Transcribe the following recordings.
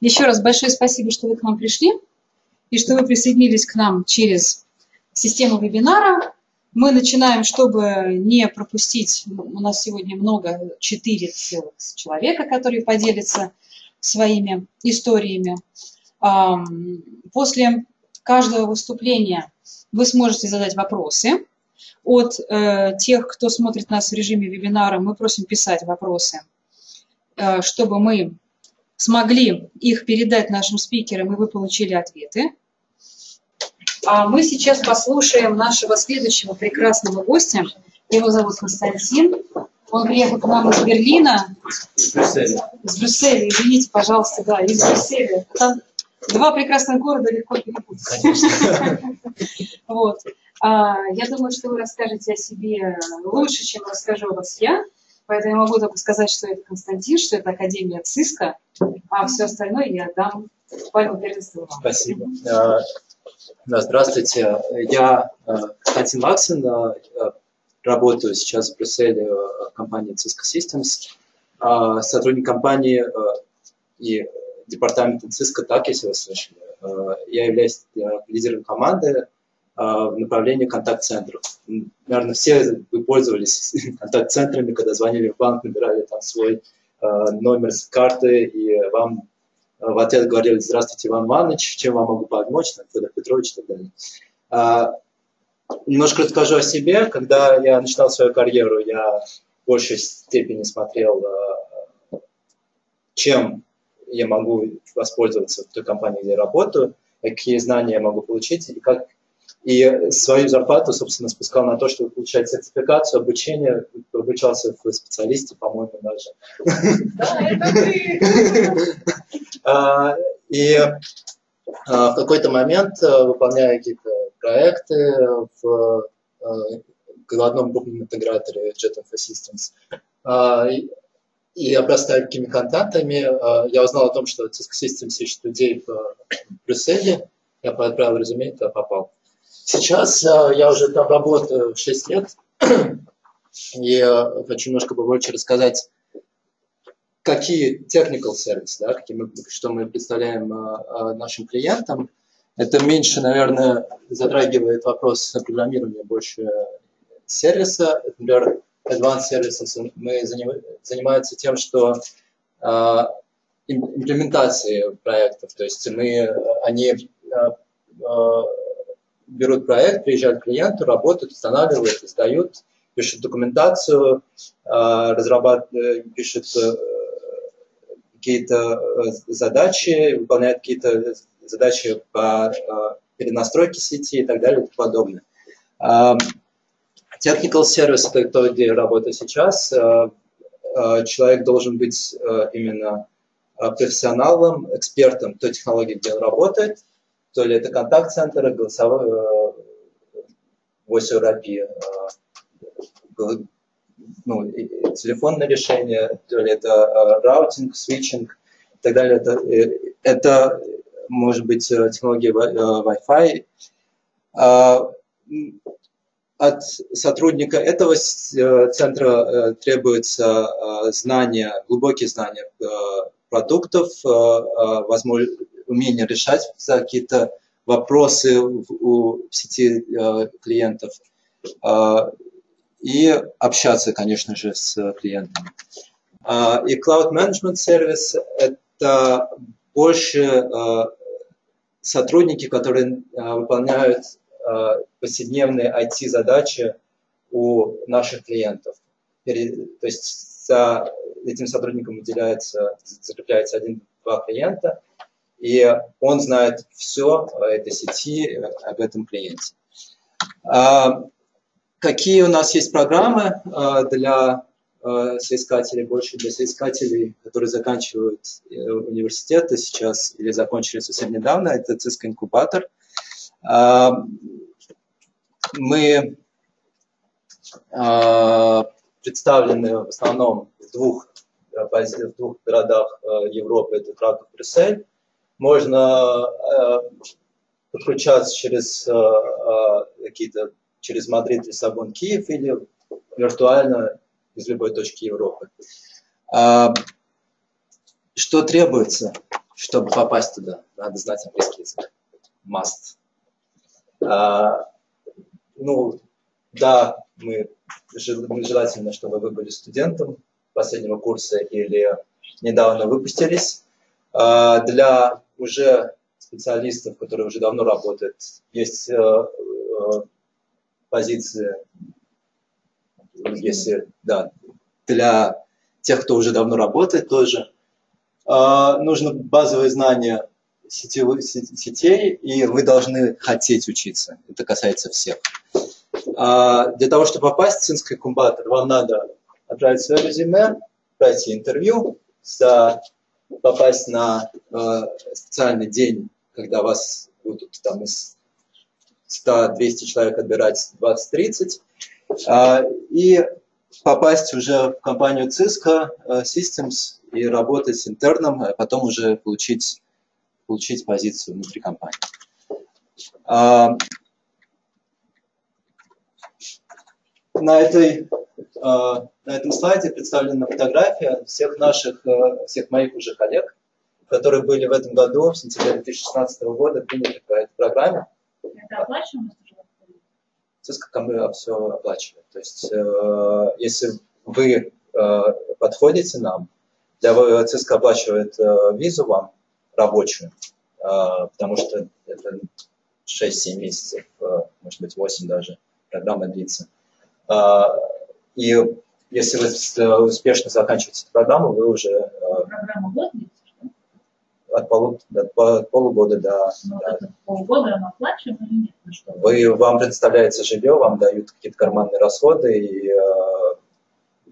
Еще раз большое спасибо, что вы к нам пришли и что вы присоединились к нам через систему вебинара. Мы начинаем, чтобы не пропустить, у нас сегодня много, четыре целых человека, которые поделятся своими историями. После каждого выступления вы сможете задать вопросы. От э, тех, кто смотрит нас в режиме вебинара, мы просим писать вопросы, э, чтобы мы смогли их передать нашим спикерам, и вы получили ответы. А мы сейчас послушаем нашего следующего прекрасного гостя. Его зовут Константин. Он приехал к нам из Берлина. Из Брюсселя. Из Брюсселя, извините, пожалуйста, да, из Брюсселя. Там два прекрасных города легко перепутать. Вот. А, я думаю, что вы расскажете о себе лучше, чем расскажу о вас я. Поэтому я могу только сказать, что это Константин, что это Академия ЦИСКа, а все остальное я дам пальму первенства вам. Спасибо. А, здравствуйте. Я а, Константин Максин, работаю сейчас в Брюсселе в компании Cisco Systems, сотрудник компании и департамента Cisco, так, если вы слышали. Я являюсь лидером команды, в направлении контакт-центров. Наверное, все вы пользовались контакт-центрами, когда звонили в банк, набирали там свой а, номер с карты, и вам а, в ответ говорили «Здравствуйте, Иван Иванович, чем вам могу помочь?» там, Федор Петрович и так далее. Немножко расскажу о себе. Когда я начинал свою карьеру, я в большей степени смотрел, чем я могу воспользоваться в той компании, где я работаю, какие знания я могу получить и как и свою зарплату, собственно, спускал на то, чтобы получать сертификацию, обучение, обучался в специалисте, по-моему, даже. Да, это ты! А, и а, в какой-то момент, а, выполняя какие-то проекты в, в одном крупном интеграторе Jet Systems, и обрастая такими контактами, я узнал о том, что Cisco Systems ищет людей в Брюсселе. Я отправил резюме, туда попал. Сейчас э, я уже там работаю 6 лет, и э, хочу немножко побольше рассказать, какие technical services, да, какие мы, что мы представляем э, нашим клиентам. Это меньше, наверное, затрагивает вопрос программирования, больше сервиса. Например, Advanced Services мы занимаемся тем, что имплементацией проектов, то есть мы, они берут проект, приезжают к клиенту, работают, устанавливают, издают, пишут документацию, а, разрабатывают, пишут э, какие-то э, задачи, выполняют какие-то задачи по э, перенастройке сети и так далее и тому подобное. Technical service – это то, где я работаю сейчас. Человек должен быть именно профессионалом, экспертом той технологии, где он работает – то ли это контакт-центр, голосовой, э, voice терапия, э, ну, телефонное решение, то ли это э, раутинг, свитчинг и так далее. Это, это может быть технология Wi-Fi. А, от сотрудника этого центра требуется знание, глубокие знания продуктов, возможно, умение решать какие-то вопросы у сети э, клиентов э, и общаться, конечно же, с клиентами. Э, и Cloud Management Service – это больше э, сотрудники, которые э, выполняют повседневные IT-задачи у наших клиентов. То есть за этим сотрудникам выделяется, закрепляется один-два клиента, и он знает все о этой сети, об этом клиенте. А, какие у нас есть программы а, для а, соискателей, больше для соискателей, которые заканчивают э, университеты сейчас или закончили совсем недавно, это Cisco инкубатор. Мы представлены в основном в двух, э, в двух городах э, Европы, это Краков Брюссель можно э, подключаться через э, э, какие-то через Мадрид, Лиссабон, Киев или виртуально из любой точки Европы. А, что требуется? чтобы попасть туда, надо знать английский язык. Must. А, ну, да, мы, мы желательно, чтобы вы были студентом последнего курса или недавно выпустились. А, для уже специалистов, которые уже давно работают, есть э, э, позиции, если, да, для тех, кто уже давно работает тоже, а, нужно базовые знания сетевых, сетей, и вы должны хотеть учиться. Это касается всех. Для того, чтобы попасть в цинский инкубатор, вам надо отправить свое резюме, пройти интервью, за, попасть на э, специальный день, когда вас будут там из 100-200 человек отбирать 20-30, э, и попасть уже в компанию Cisco э, Systems и работать интерном, а потом уже получить, получить позицию внутри компании. А, на, этой, а, на этом слайде представлена фотография всех наших, э, всех моих уже коллег, которые были в этом году, в сентябре 2016 года, приняты по этой программе. Это оплачиваемо? Cisco все оплачивает. То есть, э, если вы э, подходите нам, для Cisco оплачивает э, визу вам рабочую, э, потому что это 6-7 месяцев, э, может быть 8 даже, программа длится. Э, и если вы успешно заканчиваете эту программу, вы уже... Э, Программа год от, полу, от полугода до... Но да. это полгода она оплачиваем или нет? Ну, что вы, вам предоставляется жилье, вам дают какие-то карманные расходы, и э,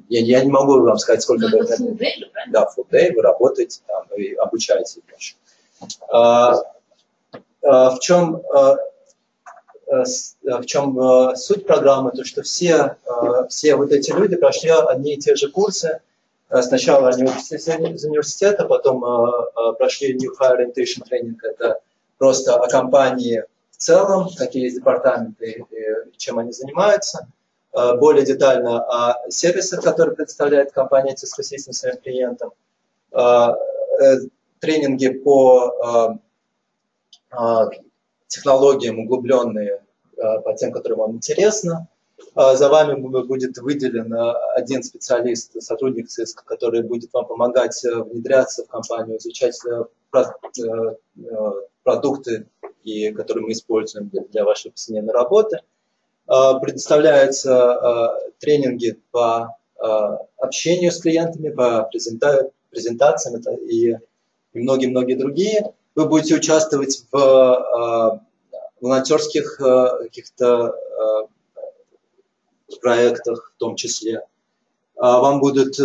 я, я не могу вам сказать, сколько... Но это full day, правильно? Да, full day, вы работаете там и обучаетесь больше. А, а, в чем, а, в чем суть программы? То, что все, все вот эти люди прошли одни и те же курсы. Сначала они из университета, потом прошли New Higher Orientation Training. Это просто о компании в целом, какие есть департаменты, чем они занимаются – Э, более детально о сервисах, которые предоставляет компания Cisco Systems своим клиентам, э, э, тренинги по технологиям углубленные по тем, которые вам интересно. За вами будет выделен один специалист, сотрудник Cisco, который будет вам помогать внедряться в компанию, изучать продукты, которые мы используем для вашей повседневной работы – Э, предоставляются э, тренинги по э, общению с клиентами, по презентациям и многие-многие другие. Вы будете участвовать в волонтерских каких-то проектах в том числе. Вам будут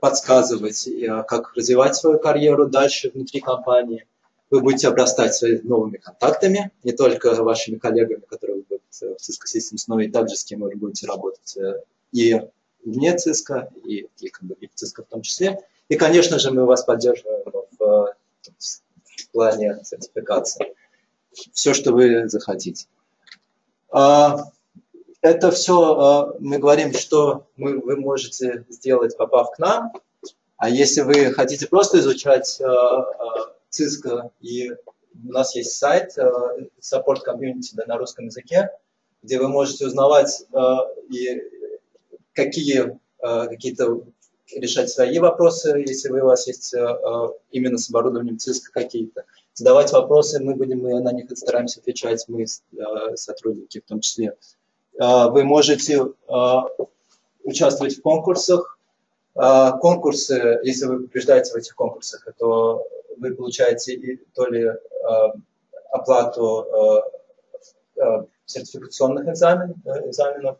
подсказывать, как развивать свою карьеру дальше внутри компании. Вы будете обрастать своими новыми контактами, не только вашими коллегами, которые будут в Cisco Systems, но и также с кем вы будете работать э, и вне Cisco, и, и, и в Cisco в том числе. И, конечно же, мы вас поддерживаем в, в плане сертификации. Все, что вы захотите. А, это все а, мы говорим, что мы, вы можете сделать, попав к нам. А если вы хотите просто изучать а, Cisco и у нас есть сайт Support Community да, на русском языке, где вы можете узнавать и какие какие-то решать свои вопросы, если вы, у вас есть именно с оборудованием Cisco какие-то. Задавать вопросы, мы будем мы на них стараемся отвечать, мы сотрудники в том числе. Вы можете участвовать в конкурсах. Конкурсы, если вы побеждаете в этих конкурсах, то вы получаете то ли э, оплату э, э, сертификационных экзамен, экзаменов,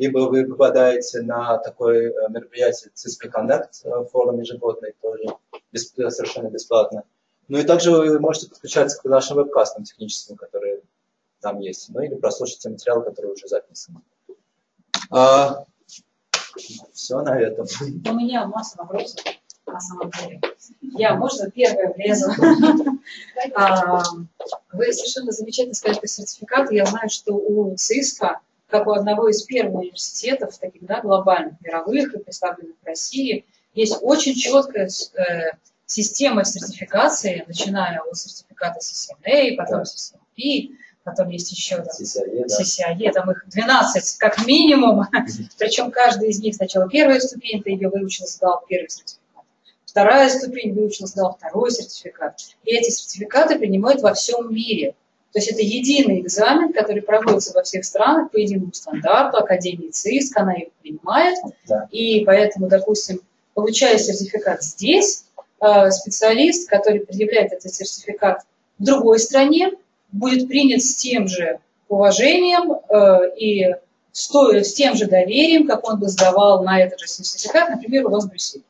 либо вы попадаете на такое мероприятие Cisco Connect, форум ежегодный, тоже без, совершенно бесплатно. Ну и также вы можете подключаться к нашим веб-кастам техническим, которые там есть, ну или прослушать те материалы, которые уже записаны. А, все на этом. У меня масса вопросов на самом деле. Я, можно, первое влезу? А, вы совершенно замечательно сказали про сертификаты. Я знаю, что у ЦИСКа, как у одного из первых университетов, таких да, глобальных, мировых и представленных в России, есть очень четкая э, система сертификации, начиная от сертификата CCNA, потом. CCNP, потом есть еще там, CCIE, да. CCIE, там их 12 как минимум, причем каждый из них сначала первая ступень, ты ее выучил, сдал первый сертификат. Вторая ступень выучил, сдал второй сертификат. И эти сертификаты принимают во всем мире. То есть это единый экзамен, который проводится во всех странах по единому стандарту, Академии ЦИСК, она его принимает. Да. И поэтому, допустим, получая сертификат здесь, э, специалист, который предъявляет этот сертификат в другой стране, будет принят с тем же уважением э, и с, тем же доверием, как он бы сдавал на этот же сертификат, например, у вас в Брюсселе.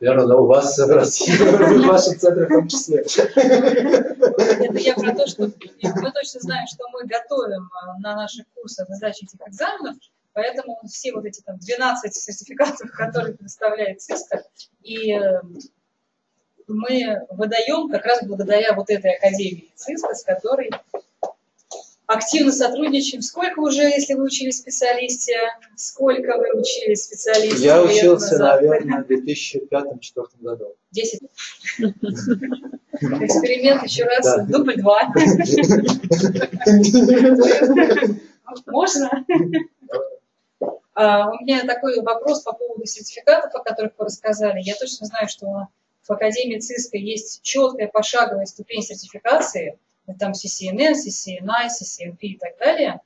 Верно, но у вас в России, в вашем центре в том числе. Это я про то, что мы точно знаем, что мы готовим э, на наших курсах сдачи этих экзаменов, поэтому все вот эти там 12 сертификатов, которые предоставляет ЦИСКа, и э, мы выдаем как раз благодаря вот этой академии ЦИСКа, с которой активно сотрудничаем. Сколько уже, если вы учились в специалисте, сколько вы учились в специалисте? Я учился, назад? наверное, в 2005-2004 году. 10. Эксперимент еще раз, дубль два. Можно? А, У меня такой вопрос по поводу сертификатов, о которых вы рассказали. Я точно знаю, что в Академии ЦИСКа есть четкая пошаговая ступень сертификации, там CCNN, CCNI, CCNP и так далее.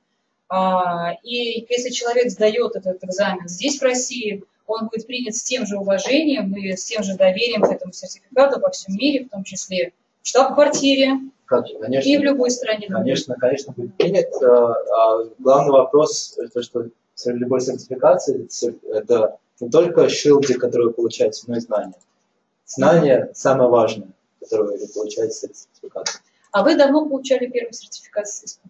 А, И если человек сдает этот экзамен здесь, в России, он будет принят с тем же уважением и с тем же доверием к этому сертификату во всем мире, в том числе в штаб-квартире Как- и в Конечно, любой стране. конечно, конечно, будет принят. А, а Главный вопрос, это что любой сертификации, сер- это не только шилды, которые вы получаете, но и знания. Знания самое важное, которое вы получаете с сертификатом. А вы давно получали первый сертификат СИСКа?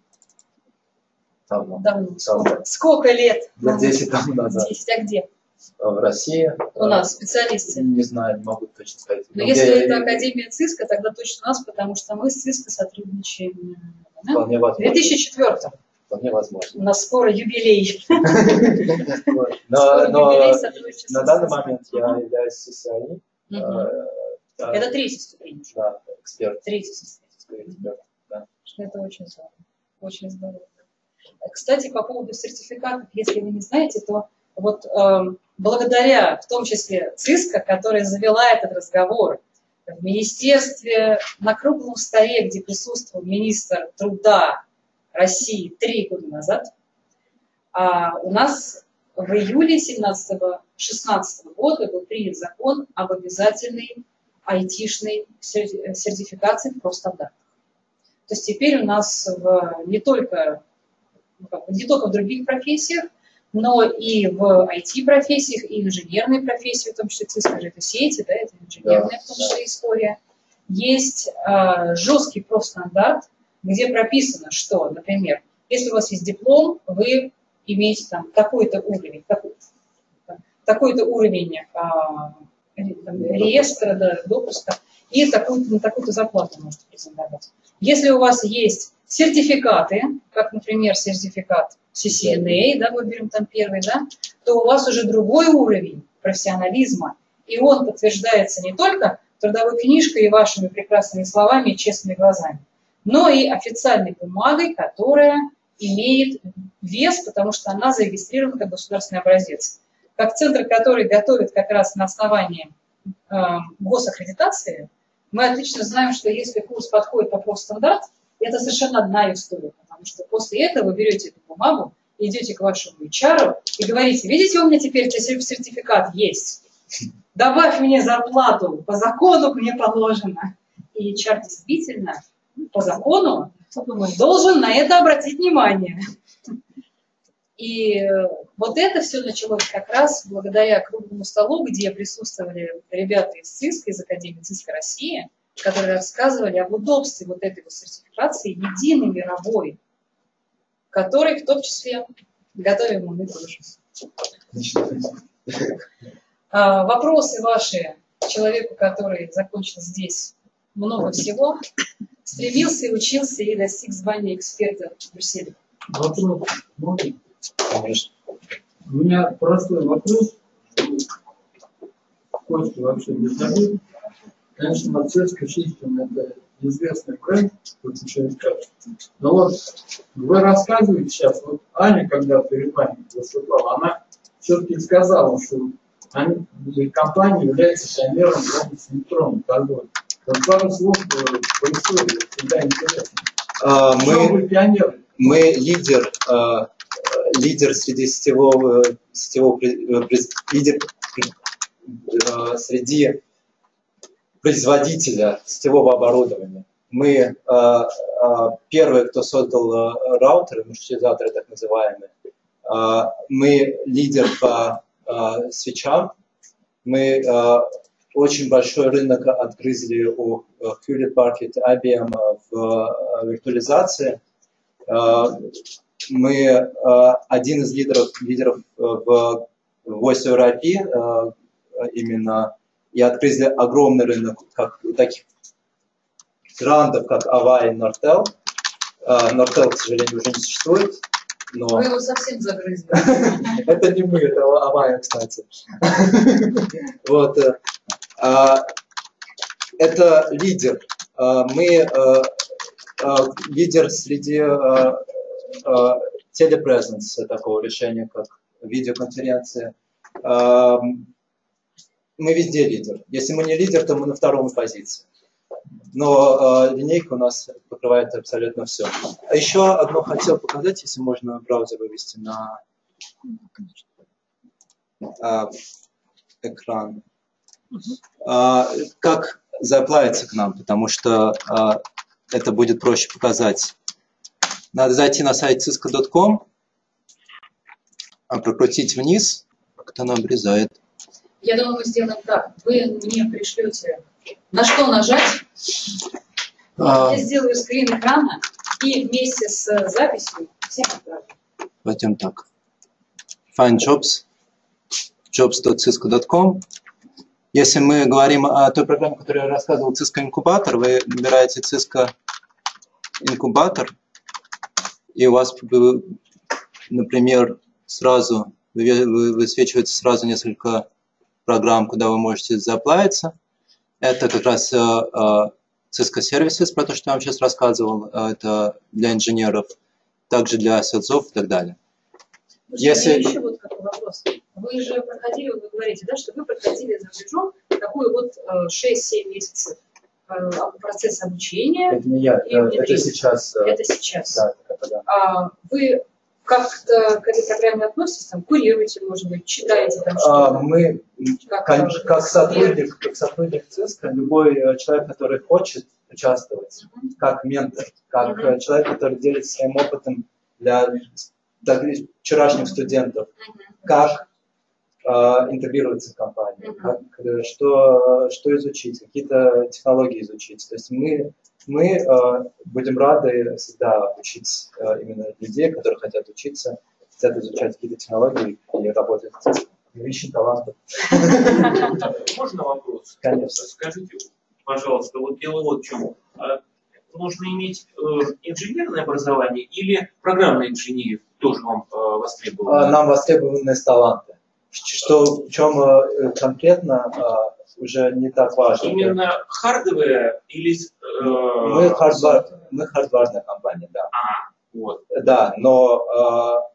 Там, Давно. Давно. Сколько, сколько лет? лет 10 тому назад. 10. А где? А В России. У нас специалисты. Не знаю, не могу точно сказать. Но Ну, если где- это Академия ЦИСКа, тогда точно у нас, потому что мы с ЦИСКа сотрудничаем да? Вполне в возможно. 2004 Вполне возможно. У нас скоро юбилей. Но, но на данный момент я являюсь CCI. Э, да, Это третья ступень. Да, эксперт. Третья ступень. Эксперт. Да. что это очень здорово. Очень здорово. А, Кстати, по поводу сертификатов, если вы не знаете, то вот эм, благодаря, в том числе ЦИСКа, которая завела этот разговор в министерстве на круглом столе, где присутствовал министр труда России три года назад, а у нас в июле 17-16 года был принят закон об обязательной айтишной сер- сертификации в профстандартах. То есть теперь у нас в, не, только, ну, не только в других профессиях, но и в IT-профессиях, и инженерной профессии, в том числе, ЦИСКа же это сети, да, это инженерная в том числе история. Есть э, жесткий профстандарт, где прописано, что, например, если у вас есть диплом, вы имеете там такой-то уровень, такой, такой-то уровень там, реестра, да, допуска, и такую-то, на такую-то зарплату можете претендовать. Если у вас есть сертификаты, как, например, сертификат CCNA, да, мы берем там первый, да, то у вас уже другой уровень профессионализма, и он подтверждается не только трудовой книжкой и вашими прекрасными словами и честными глазами, но и официальной бумагой, которая имеет вес, потому что она зарегистрирована как государственный образец. Как центр, который готовит как раз на основании э, госаккредитации, мы отлично знаем, что если курс подходит по профстандарт, это совершенно одна история, потому что после этого вы берете эту бумагу, идете к вашему HR и говорите, видите, у меня теперь сертификат есть, добавь мне зарплату, по закону мне положено. И HR действительно по закону должен на это обратить внимание. И э, вот это все началось как раз благодаря круглому столу, где присутствовали ребята из ЦИСКа, из Академии ЦИСКа России, которые рассказывали об удобстве вот этой вот сертификации единой мировой, которой в том числе готовим мы тоже. А, Вопросы ваши человеку, который закончил здесь много всего, стремился и учился и достиг звания эксперта в Брюсселе. Вопрос? Конечно. У меня простой вопрос. Костя вообще не забыл. конечно, Mercedes System это известный бренд, тут ничего не скажешь. Но вот вы рассказываете сейчас, вот Аня, когда перед вами выступала, она все-таки сказала, что они, компания является пионером области электронной торговли. Вот пару слов по истории, всегда интересно. А, Мы, мы лидер, а, лидер среди сетевого, сетевого э, лидер э, среди производителя сетевого оборудования. Мы а, первые, кто создал а, раутеры, маршрутизаторы так называемые. Мы лидер по свечам. Мы очень большой рынок открыли у э, Hewlett Packard IBM в э, виртуализации. Э, Мы э, один из лидеров, лидеров э, в Voice over IP именно и открыли огромный рынок как таких брендов, как Avaya и Nortel. Э, Nortel, к сожалению, уже не существует, но... Мы его совсем загрызли. Это не мы, это Авая, кстати. Вот. а, Это лидер. Мы лидер среди телепрезенс такого решения, как видеоконференции. А, Мы везде лидер. Если мы не лидер, то мы на втором позиции. Но э, линейка у нас покрывает абсолютно все. А еще одно хотел показать, если можно браузер вывести на а, экран. А, как заплавиться к нам, потому что а, это будет проще показать. Надо зайти на сайт cisco.com, прокрутить вниз, как-то она обрезает. Я думаю, мы сделаем так. Вы мне пришлете на что нажать. А, Я сделаю скрин экрана и вместе с записью всем отправлю. Пойдем так. Find jobs, jobs.cisco.com. Если мы говорим о той программе, которую я рассказывал, Cisco инкубатор, вы набираете Cisco инкубатор, и у вас, например, сразу вы- вы- высвечивается сразу несколько программ, куда вы можете заплавиться. Это как раз э, э, Cisco Services, про то, что я вам сейчас рассказывал. Э, Это для инженеров, также для селцов и так далее. Слушайте, Если- у меня еще вот какой вопрос. Вы же проходили, вы говорите, да, что вы проходили за рубежом такой вот э, 6-7 месяцев процесс обучения. Это не я, И внедрить. сейчас. Это сейчас. Да, это да. А вы как-то к этой программе относитесь, там, курируете, может быть, читаете там А, что-то? Мы, Как, как, э, как сотрудник, как сотрудник ЦИСКа, любой э, человек, который хочет участвовать, Мгм. как ментор, как э, человек, который делится своим опытом для так, вчерашних студентов, Мгм. как э, интегрироваться в компанию, как, э, что, что изучить, какие-то технологии изучить. То есть мы, мы э, будем рады всегда учить э, именно людей, которые хотят учиться, хотят изучать какие-то технологии и работать ЦИСКе. Мы ищем талантов, Можно вопрос? конечно. Скажите, пожалуйста, вот дело вот в чем. А Нужно иметь э, инженерное образование или программная инженерия тоже вам э, А, востребована? Нам востребованы таланты. Что, в чем э, конкретно а, уже не так важно. Именно hardware или... э, Мы, hardware, мы хардварная компания, да. Вот. Да, но э,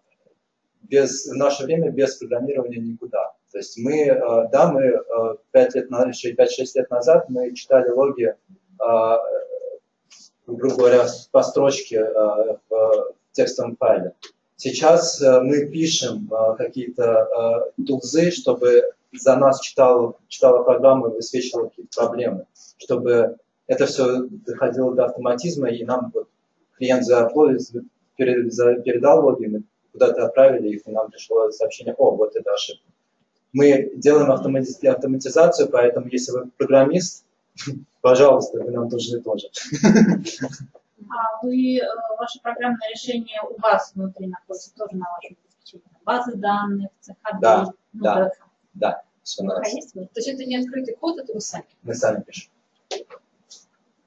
без, в наше время без программирования никуда. То есть мы, э, да, мы э, 5 лет, на- еще 5-6 лет назад мы читали логи, э, грубо говоря, по строчке э, в текстовом файле. Сейчас э, мы пишем э, какие-то э, тулзы, чтобы за нас читала, читала программа и высвечивала какие-то проблемы, чтобы это все доходило до автоматизма, и нам вот клиент передал логи, мы куда-то отправили их, и нам пришло сообщение, о, вот это ошибка. Мы делаем автомати- автоматизацию, поэтому если вы программист, пожалуйста, вы нам нужны тоже. А вы, э, ваше программное решение у вас внутри находится тоже на вашем обеспечении? Базы данных, CHD? Да, ну, да. ДХ. Да, все ДХ нас. есть? То есть это не открытый код, это вы сами. Мы сами пишем.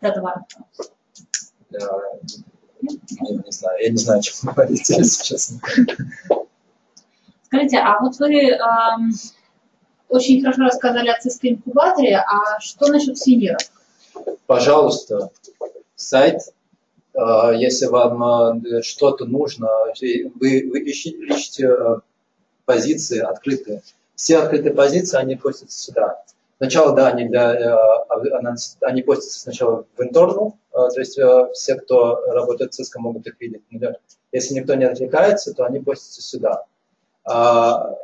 Датавар. Э, Я не знаю, я не знаю, что вы говорите, если честно. Скажите, а вот вы эм, очень хорошо рассказали о циске инкубаторе, а что насчет синеров? Пожалуйста, сайт, если вам э, что-то нужно, вы, вы ищите, ищите э, позиции открытые. Все открытые позиции, они постятся сюда. Сначала, да, они, для, они постятся сначала в internal, то есть все, кто работает с Cisco, могут их видеть. Если никто не отвлекается, то они постятся сюда. А,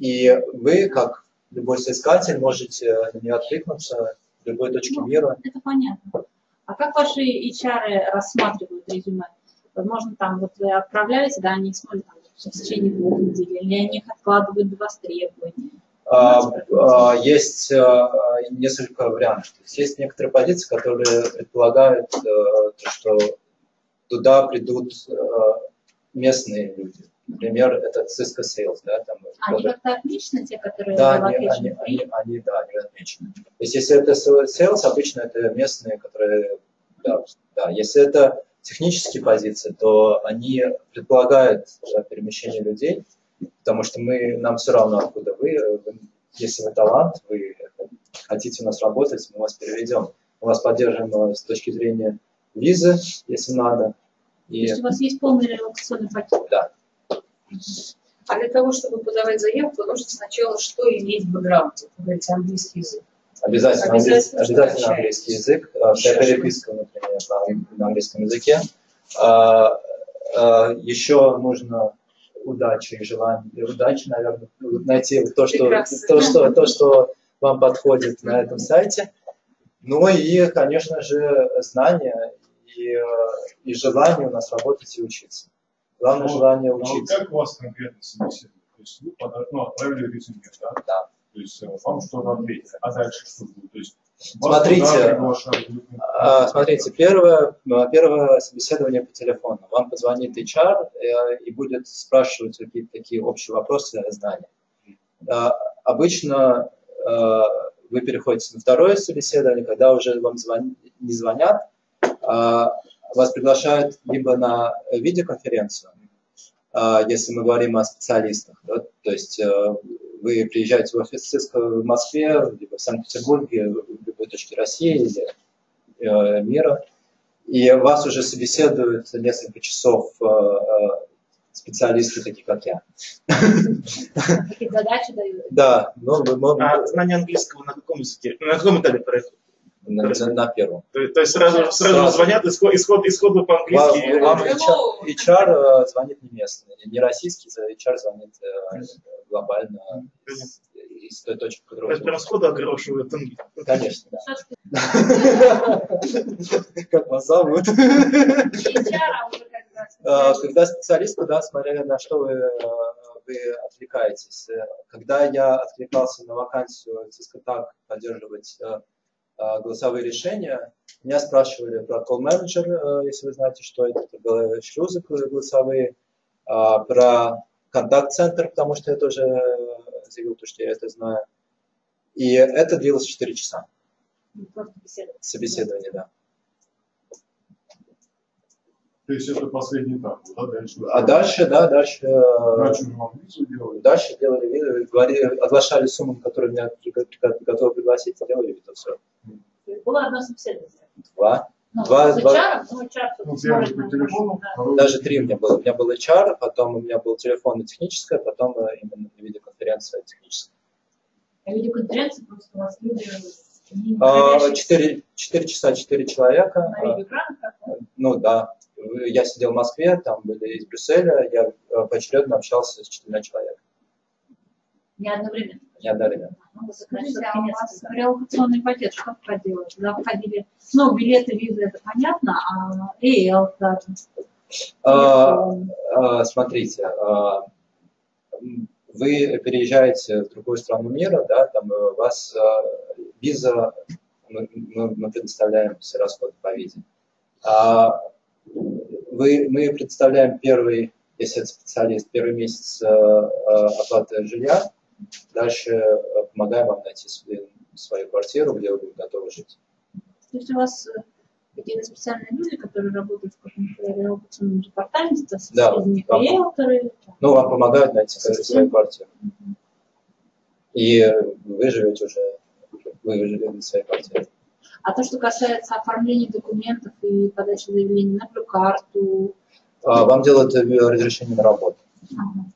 и вы, как любой соискатель, можете на нее откликнуться в любой точке ну, мира. Это понятно. А как ваши HR рассматривают резюме? Возможно, там вот вы отправляете, да, они смотрят там, в течение двух недель, или они их откладывают до востребования? А, а, есть а, несколько вариантов. То есть, некоторые позиции, которые предполагают, а, что туда придут а, местные люди. Например, это Cisco Sales, да, там. Они как-то отмечены, те, которые да, они, они, они, они, да, они отмечены. То есть, если это Sales, обычно это местные, которые, да, да, если это технические позиции, то они предполагают да, перемещение людей, потому что мы, нам все равно, откуда вы, если вы талант, вы хотите у нас работать, мы вас переведем. Мы вас поддержим с точки зрения визы, если надо. И... То есть у вас есть полный релокационный пакет? Да. А для того, чтобы подавать заявку, нужно сначала что иметь в бэкграунде? Вы говорите, английский язык. Обязательно, обязательно, обязательно английский язык. А, вся переписка, например, на, на английском языке. А, а, еще нужно удачи и желание, удачи, наверное, найти то, что, то, что, то, что вам подходит на этом сайте. Ну и, конечно же, знания и, и желание у нас работать и учиться. Главное ну, желание ну, учиться. А как вас конкретно собеседуют? То есть вы ну, отправили резюме, да? Да. То есть э, вам что-то ответили, а дальше что будет? То есть Смотрите, а, смотрите, первое, первое собеседование по телефону. Вам позвонит HR э, и будет спрашивать какие-то такие общие вопросы о знаниях. А, обычно э, вы переходите на второе собеседование, когда уже вам звон, не звонят, а вас приглашают либо на видеоконференцию, а, если мы говорим о специалистах, да, то есть э, вы приезжаете в офис Cisco в Москве, либо в Санкт-Петербурге, в любой точке России или э, мира, и вас уже собеседуют несколько часов э, специалисты, такие как я. Какие задачи дают? Да. Ну, мы, а знание английского на каком языке? На каком этапе происходит? На, на, на первом. То, то есть сразу, сразу, сразу звонят исход, исход, исходу по-английски? Вам, вам HR, HR звонит не местный, не российский, HR звонит э, глобально из, той точки, которую... То есть прям сходу огорошивают? Конечно, да. Как вас зовут? А, когда специалист, да, смотря на что вы э, вы отвлекаетесь. Когда я откликался на вакансию Cisco так поддерживать э, голосовые решения. Меня спрашивали про call manager, э, если вы знаете, что это, это были шлюзы голосовые, а, про контакт-центр, потому что я тоже заявил, то, что я это знаю. И это длилось 4 часа. Собеседование, да. То есть это последний этап, да? Дальше, а дальше, да, дальше... Э, дальше вам визу делали? Дальше делали визу, говорили, оглашали сумму, которую меня готовы пригласить, делали визу, все. Было одно собеседование? Два. Ну, два, с два... ну, HR, ну, смотрит на телефон, да. Даже три у меня было. У меня был HR, потом у меня был телефон и техническое, потом э, именно видеоконференция техническая. А видеоконференция просто у вас люди... А, четыре, часа, четыре человека. На видеоэкранах? Ну да. Я сидел в Москве, там были из Брюсселя, я э, поочередно общался с четырьмя человеками. Не одновременно? Не одновременно. Ну, Скажите, а у вас релокационный пакет что входило? Туда входили, ну, билеты, визы, это понятно, а ЭЛ даже? А, а, смотрите, а, вы переезжаете в другую страну мира, да, там у вас а, виза, мы, мы предоставляем все расходы по визе. А, вы, мы представляем первый, если это специалист, первый месяц а, оплаты жилья, Дальше э, помогаем вам найти свою квартиру, где вы будете готовы жить. То есть у вас э, какие-то специальные люди, которые работают в каком-то релокационном департаменте, да, из них риэлторы? Ну, вам помогают найти свою квартиру. И вы живете уже, вы живете в своей квартире. А то, что касается оформления документов и подачи заявлений на блю-карту, А Вам делают э, разрешение на работу. ага.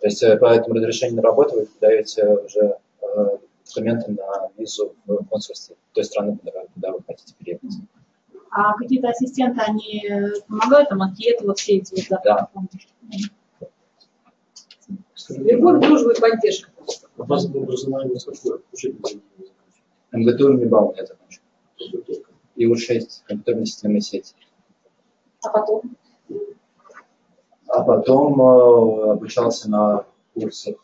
То есть э, по этому разрешению на работу вы даете уже э, документы на визу в консульстве той страны, куда, куда вы хотите переехать. а какие-то ассистенты, они помогают там анкеты, вот все эти вот Да. Любовь, дружба и поддержка. У вас образование какое? Учебное заведение. МГТУ МИБАУ я закончил. ИУ-6, компьютерная системная сеть. А потом? А потом э, обучался на курсах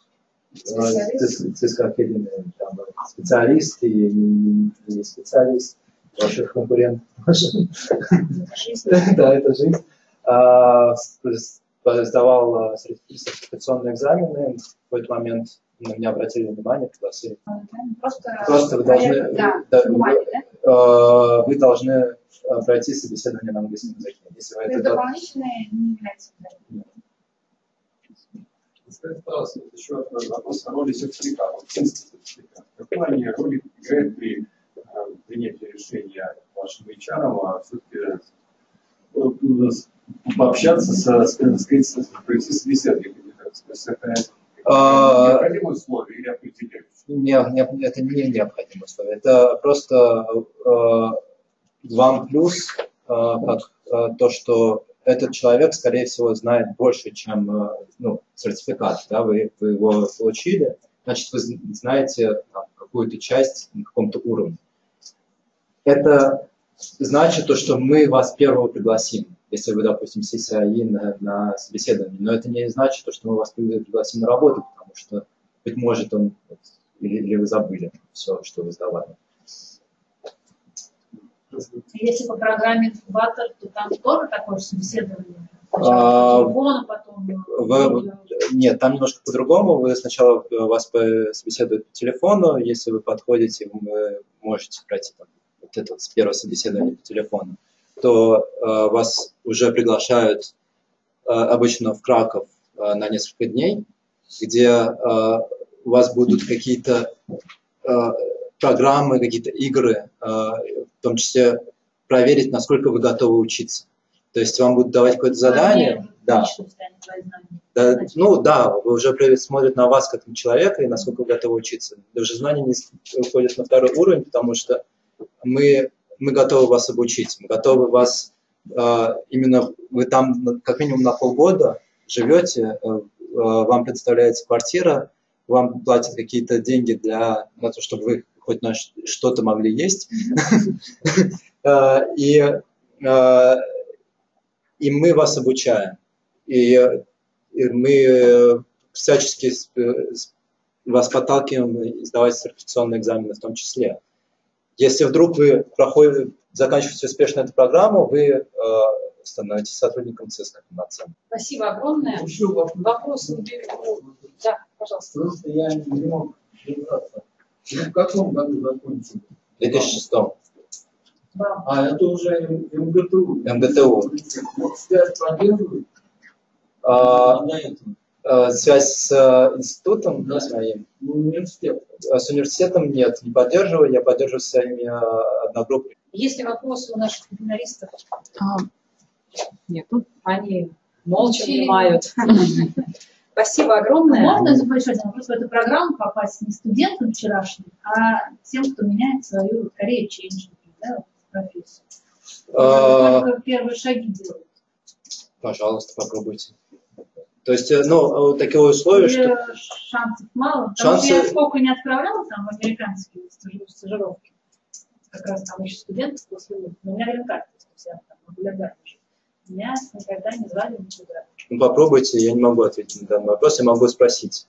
ЦСКА Академии, там, э, специалист и не, не специалист, ваших конкурентов. Да, это жизнь. А, Сдавал э, сертифи- сертификационные экзамены. В какой-то момент на меня обратили внимание, пригласили. Просто, Просто вы должны, Да, да, бумаги, да? э, вы должны э, пройти собеседование на английском языке. Если вы это дополнительное не является. Скажите, пожалуйста, вот еще один вопрос о роли сертификата. Вот чистый сертификат. Какую они роль играют при э, принятии решения вашего HR, а все-таки ну, с- пообщаться со, с, сказать, с- провести собеседование? А, необходимое условие или определяющее? Не, не- это не необходимое условие. Это просто э, вам плюс, э, э, то, что этот человек, скорее всего, знает больше, чем э, ну, сертификат. Да? Вы, вы его получили, значит, вы зн- знаете какую-то часть на каком-то уровне. Это значит то, что мы вас первого пригласим, если вы, допустим, CCI на, на собеседование. Но это не значит то, что мы вас пригласим на работу, потому что, быть может, он или, или вы забыли все, что вы сдавали. Если по программе инкубатор, то там тоже такое же собеседование. А, телефону, потом э, Вы-. Нет, там немножко по-другому. Вы сначала э, вас по- собеседуют по телефону. Если вы подходите, вы можете пройти там, вот это вот с первого собеседования по телефону, то э, вас уже приглашают э, обычно в Краков э, на несколько дней, где у вас будут какие-то программы, какие-то игры, в том числе проверить, насколько вы готовы учиться. То есть вам будут давать какое-то задание, да, а да, ну да, вы уже смотрят на вас как на человека и насколько вы готовы учиться. Даже знания не уходят на второй уровень, потому что мы, мы готовы вас обучить, мы готовы вас э, именно, вы там как минимум на полгода живете, э, э, вам предоставляется квартира, вам платят какие-то деньги для, на то, чтобы вы хоть на что-то могли есть. И и мы вас обучаем. И, и мы всячески вас подталкиваем сдавать сертификационные экзамены в том числе. Если вдруг вы проходите, заканчиваете успешно эту программу, вы э, становитесь сотрудником ЦИСКа полноценно. Спасибо огромное. Еще вопрос. Вопросы? Да, пожалуйста. Просто я не мог разобраться. Вы в каком году закончили? В 2006 Вам. А это уже МГТУ. МГТУ. Вот связь поддерживает? А, До этого. Э, связь с э, институтом, да, с моим, Ну, университет. А с университетом нет, не поддерживаю, я поддерживаю с своими э, одногруппниками. Есть ли вопросы у наших вебинаристов? А, Нет, ну, Они молча внимают. Спасибо огромное. Можно один вопрос? В эту программу попасть не студентам вчерашним, а тем, кто меняет свою карьеру, change, да, профессию. Только первые шаги делают. Пожалуйста, попробуйте. То есть, э, ну, э, такие условия, что... Или шансов мало. Потому что Шансы- я сколько не отправляла там в американские стажи- стажировки. Как раз там еще студентов после у меня грин-карта, то есть я там. Меня никогда не звали никуда. Ну, попробуйте, я не могу ответить на данный вопрос, я могу спросить.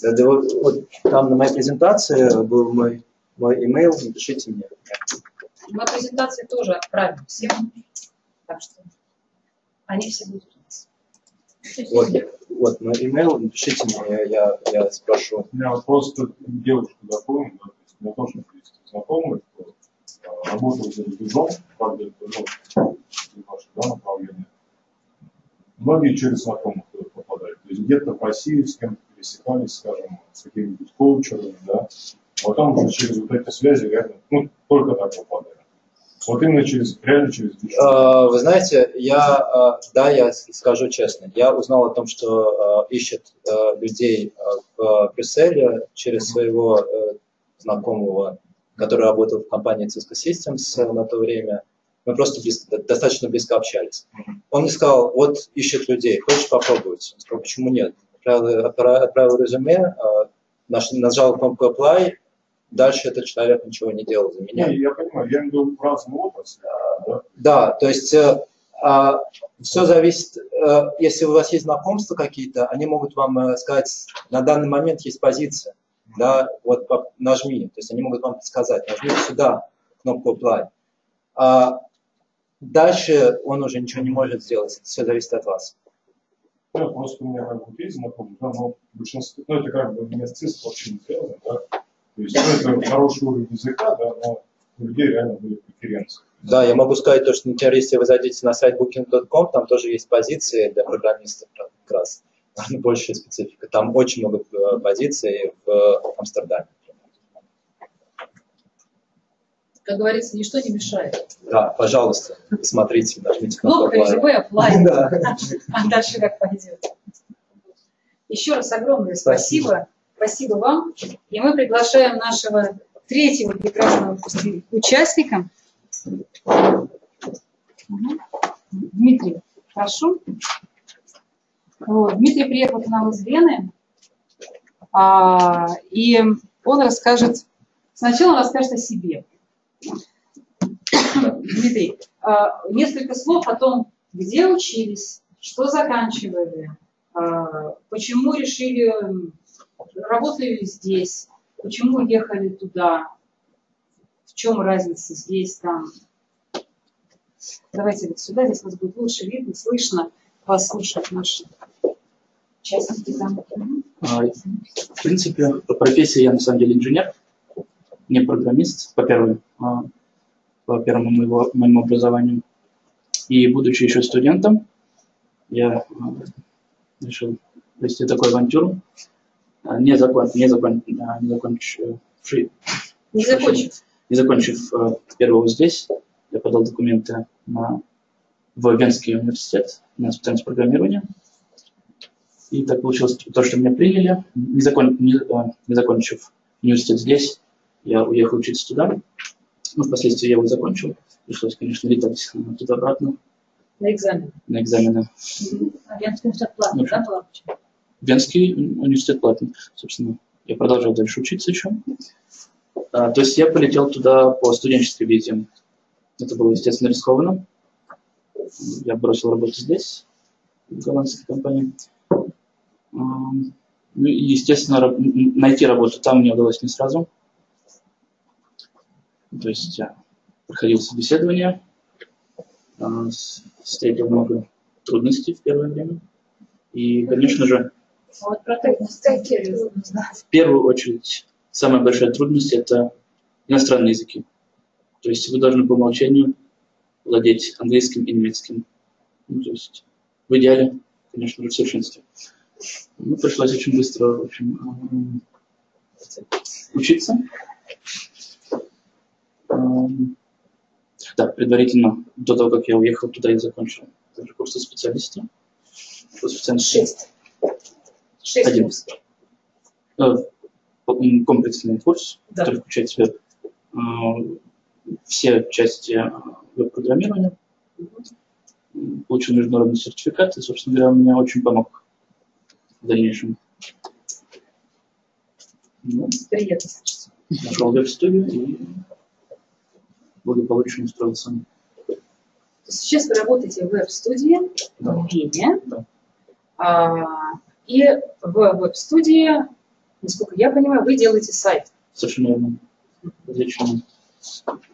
Да, да вот, вот там на моей презентации был мой, мой имейл, напишите мне. Мы презентации тоже отправим всем. Так что они все будут. Вот, вот мой имейл, напишите мне, я, я спрошу. У меня вот просто девушку знакомую, да, то тоже есть знакомые, кто а, работал за рубежом, как бы, ну, ваше да, направление. Многие через знакомых туда попадают. То есть где-то в России с кем-то пересекались, скажем, с какими-нибудь коучерами, да, а потом уже через вот эти связи реально, ну, только так попадали. Вот именно через, реально через движение. А, Вы знаете, я, а, да, я скажу честно, я узнал о том, что а, ищет людей в Брюсселе через своего знакомого, который работал в компании Cisco Systems на то время. Мы просто близко- достаточно близко общались. Он мне сказал, вот ищет людей, хочешь попробовать? Я сказал, почему нет? Отправил, отправил, резюме, нажал кнопку apply, дальше этот человек ничего не делал за меня. Не, я понимаю, я имею в виду в разные отрасли, да, Да, то есть все зависит, э, если у вас есть знакомства какие-то, они могут вам э, сказать, на данный момент есть позиция, да, вот нажми, то есть они могут вам сказать, нажмите сюда кнопку apply. А дальше он уже ничего не может сделать, все зависит от вас. Просто у меня как бы есть знакомые, да, но большинство, ну, это как бы не с ЦИСК вообще не связано, да. То есть, ну, это хороший уровень языка, да, но у людей реально были преференции. Да, я могу сказать то, что, например, если вы зайдете на сайт booking.com, там тоже есть позиции для программистов как раз, большая специфика. Там очень много э, позиций в Амстердаме. Как говорится, ничто не мешает. Да, пожалуйста, посмотрите, нажмите кнопку Кнопка резюме. Да. А дальше как пойдет. Еще раз огромное спасибо. Спасибо вам. И мы приглашаем нашего третьего прекрасного участника. Дмитрий, прошу. Вот, Дмитрий приехал к нам из Вены. А, и он расскажет, сначала он расскажет о себе. Дмитрий, а, несколько слов о том, где учились, что заканчивали, а, почему решили, работали ли здесь, почему ехали туда, в чем разница здесь, там. Давайте вот сюда, здесь вас будет лучше видно, слышно, вас слушают наши участники там. А, В принципе, по профессии я на самом деле инженер, не программист, по, первому, а, по первому моего, моему образованию. И будучи еще студентом, я а, решил провести такую авантюру, не, закон, не, закон, а, не, закончивши- Не закончив. не закончив э, первого здесь, я подал документы на, в Венский университет на специальность программирования. И так получилось то, что меня приняли. Не, закон, не, э, не закончив университет здесь, я уехал учиться туда. Ну, впоследствии я его закончил. Пришлось, конечно, летать туда-обратно На экзамен. на экзамены. А Венский университет платный, да, была? Венский уни- университет платный, собственно. Я продолжал дальше учиться еще. А, то есть я полетел туда по студенческой визе. Это было, естественно, рискованно. Я бросил работу здесь, в голландской компании. Ну естественно, найти работу там мне удалось не сразу. То есть я проходил собеседование, а, встретил много трудностей в первое время. И, конечно же, Вот про трудности интересно. в первую очередь, самая большая трудность – это иностранные языки. То есть вы должны по умолчанию владеть английским и немецким. Ну, то есть в идеале, конечно же, в совершенстве. Ну, пришлось очень быстро, в общем, ам, учиться. Ам, Да, предварительно, до того, как я уехал туда, я закончил также курсы специалиста. Шесть. Шесть Один. курсов. э, комплексный курс, Да. который включает в себя э, все части э, веб-программирования. М, Получил международный сертификат и, собственно говоря, он мне очень помог в дальнейшем. Ну, Приятно слышать. нашел веб-студию и благополучно устроился. Сейчас вы работаете в веб-студии Да. в Вене. Да. А, и в веб-студии, насколько я понимаю, вы делаете сайт. Совершенно верно. Различные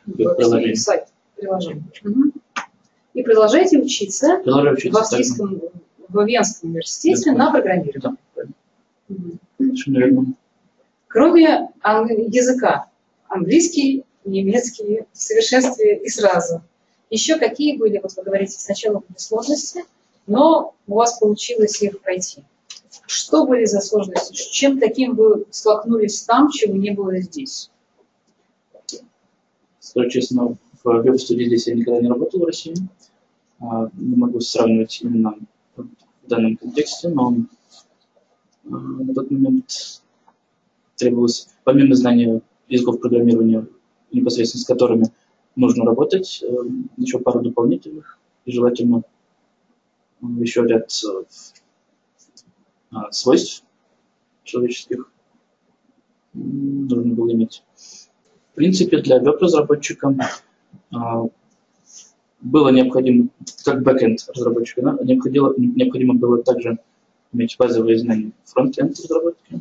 приложения. сайт, приложение. И продолжаете учиться Продолжаю в учиться также. австрийском, в Венском университете Венском. на программировании. Да. Совершенно верно. Кроме ан- языка, английский, немецкий в совершенстве и сразу. Еще какие были, вот вы говорите, сначала были сложности, но у вас получилось их пройти. Что были за сложности? Чем таким вы столкнулись там, чего не было здесь? Скажу честно, в веб-студии здесь я никогда не работал в России. А, Не могу сравнивать именно в данном контексте, но а, на тот момент требовалось, помимо знания языков программирования, непосредственно с которыми нужно работать, э, еще пару дополнительных и желательно э, еще ряд э, свойств человеческих нужно было иметь. В принципе, для веб-разработчика а, было необходимо, как бэкенд разработчика, да, необходимо, необходимо было также иметь базовые знания фронт-энд разработки.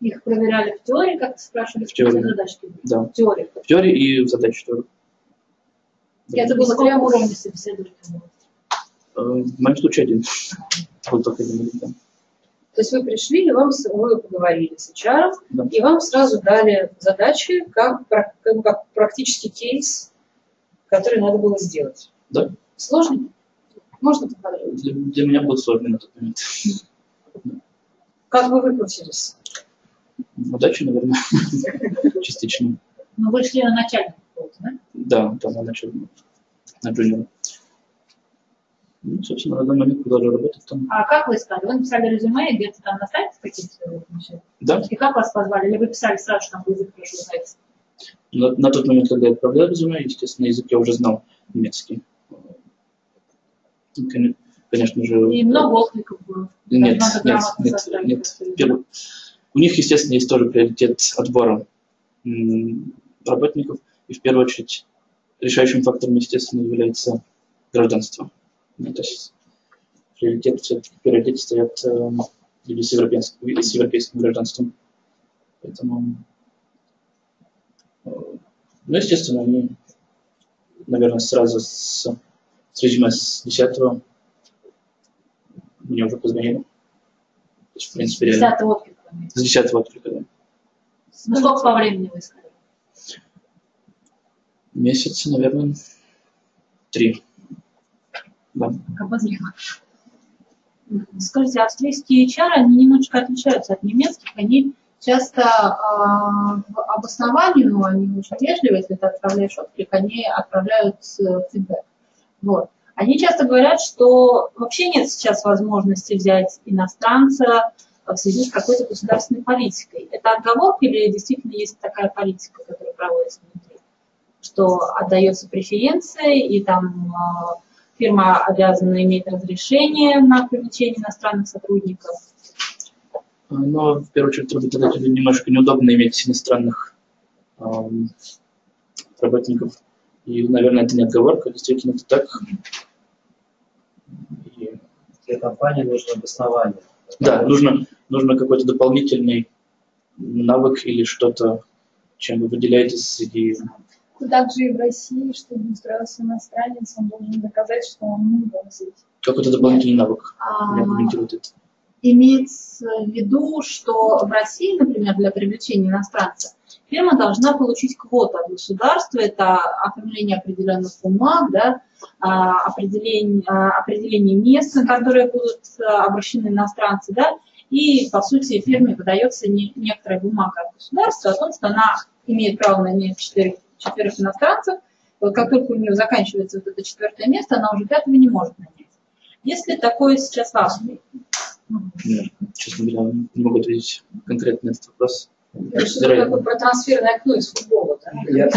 Их проверяли в теории, как ты спрашивали, В теории. задачки были? Да. В теории. В теории и в задаче тоже. Это было прямо уровня собеседования. Э, В моем случае один. Вот только один. да. То есть вы пришли, и вам, вы поговорили с HR, Да. и вам сразу дали задачи, как, как, как практически кейс, который надо было сделать. Да. Сложно? Можно поподробнее? Для, для меня был сложный на тот момент. Как вы выкрутились? Удачи, наверное, частично. Но вы шли на начальник какого-то, да? Да, там я начал на джуниора. Ну, собственно, на данный момент продолжаю работать там. А как вы искали? Вы написали резюме, где-то там на сайте какие-то? Да, И как вас позвали? Или вы писали сразу, что там язык хорошо знаете? на, на тот момент, когда я отправлял резюме, естественно, язык я уже знал немецкий. Ну, коне- Конечно же... И много откликов было. Нет, нет, нет, нет. Первый- У них, естественно, есть тоже приоритет отбора работников. И в первую очередь решающим фактором, естественно, является гражданство. Ну, то есть приоритет, все-таки в приоритете стоят э, люди с европейским, с европейским гражданством. Поэтому, э, ну, естественно, они, наверное, сразу с, с резюме с 10 мне уже позвонили. То есть, в принципе, реально. Десятый отклик. С 10 отклика, да. Ну, сколько по времени вы искали? Месяц, наверное, три. Да. Обозримо. Скажите, австрийские HR, они немножечко отличаются от немецких. Они часто а, в обосновании, ну, они очень вежливы, если ты отправляешь отклик, они отправляют э, фидбэк. Вот. Они часто говорят, что вообще нет сейчас возможности взять иностранца в связи с какой-то государственной политикой. Это отговорка или действительно есть такая политика, которая проводится внутри? Что отдается преференция, и там а, фирма обязана иметь разрешение на привлечение иностранных сотрудников. Но, в первую очередь, работодателю немножко неудобно иметь иностранных ам, работников. И, наверное, это не отговорка, действительно, это так. И, Для компании нужно обоснование. да, нужно, нужно какой-то дополнительный навык или что-то, чем вы выделяетесь среди... Также и в России, чтобы устроился иностранец, он должен доказать, что он был здесь. Какой-то дополнительный навык. А, Я комментирую это. Имеется в виду, что в России, например, для привлечения иностранца, фирма должна получить квоту от государства, это оформление определенных бумаг, да, а, определение, а, определение мест, на которые будут а, обращены иностранцы, да, и, по сути, фирме выдается не- некоторая бумага от государства о том, что она имеет право нанять четырех, четверых иностранцев. Вот как только у нее заканчивается вот это четвертое место, она уже пятого не может нанять. Если такое сейчас в Австрии, Нет, честно говоря, не могу ответить конкретно на этот вопрос. Это что-то про трансферное окно из футбола. да? Я,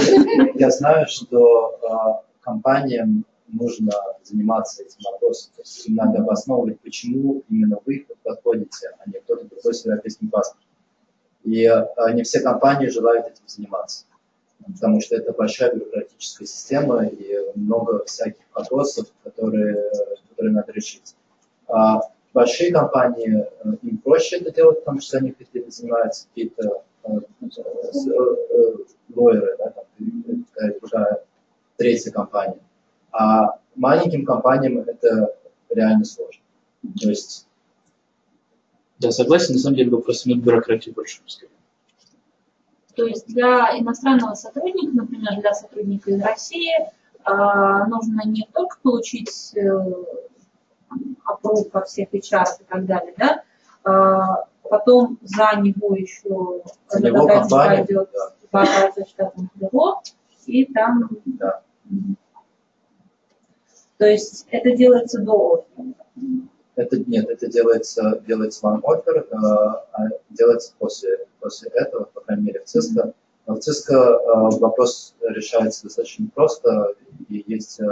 я знаю, что а, компаниям нужно заниматься этим вопросом. То есть им надо обосновывать, почему именно вы подходите, а не кто-то другой с европейским паспортом. И а, не все компании желают этим заниматься. Потому что это большая бюрократическая система и много всяких вопросов, которые, которые надо решить. А большие компании, э, им проще это делать, потому что они какие-то занимаются какие-то э, с- э, лойеры, да, там, другая третья компания. А маленьким компаниям это реально сложно. То есть Да, согласен, на самом деле вопрос имеет бюрократии больше. скорее. То есть для иностранного сотрудника, например, для сотрудника из России, а, нужно не только получить э, опруф во всех HR и так далее, да, а, потом за него еще работодатель пойдет да. по штатного бюро, и там, Да. то есть это делается до оффера. Это, нет, это делается, делается вам офер, э, а делается после, после этого, по крайней мере, в ЦИСКО. Но в ЦИСКО э, вопрос решается достаточно просто, и есть э,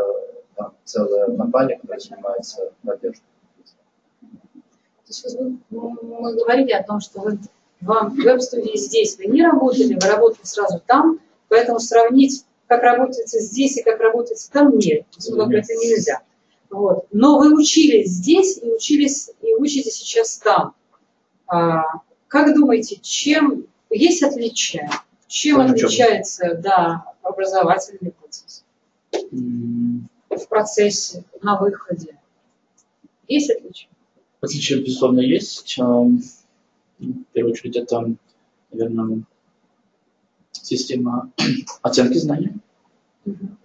там целая компания, которая занимается поддержкой. То есть вы- мы говорили о том, что вы вам веб-студии здесь вы не работали, вы работали сразу там, поэтому сравнить, как работается здесь и как работается там, нет. Говоря, это нельзя. Вот. Но вы учились здесь и учились и учитесь сейчас там. А, как думаете, чем есть отличия? Чем учебы. отличается да, образовательный процесс М, в процессе, на выходе? Есть отличия? Отличия, безусловно, есть. Эм, В первую очередь, это, наверное, система оценки знаний.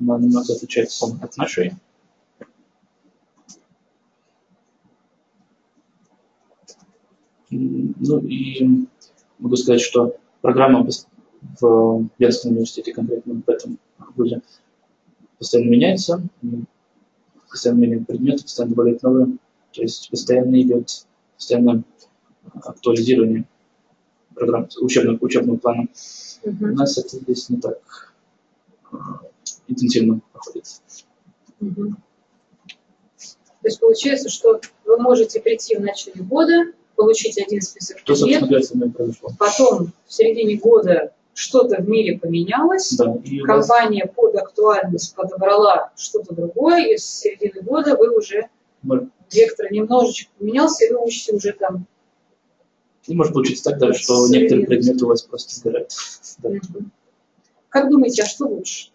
Она немного отличается от нашей. М, Ну и могу сказать, что программа в Венском университете, конкретно в этом вузе, постоянно меняется, м, постоянно меняют предметы, постоянно добавляют новые. То есть постоянно идет постоянно актуализирование программ, учебного, учебного плана. У нас это здесь не так э, интенсивно проходит. Мгм. То есть получается, что вы можете прийти в начале года, получить один список Что, произошло. потом в середине года что-то в мире поменялось, Да, у вас компания под актуальность подобрала что-то другое, и с середины года вы уже может, вектор немножечко поменялся, и вы учите уже там. и может получиться так даже, что некоторые предметы у вас просто сгорают. Да. Как думаете, а что лучше?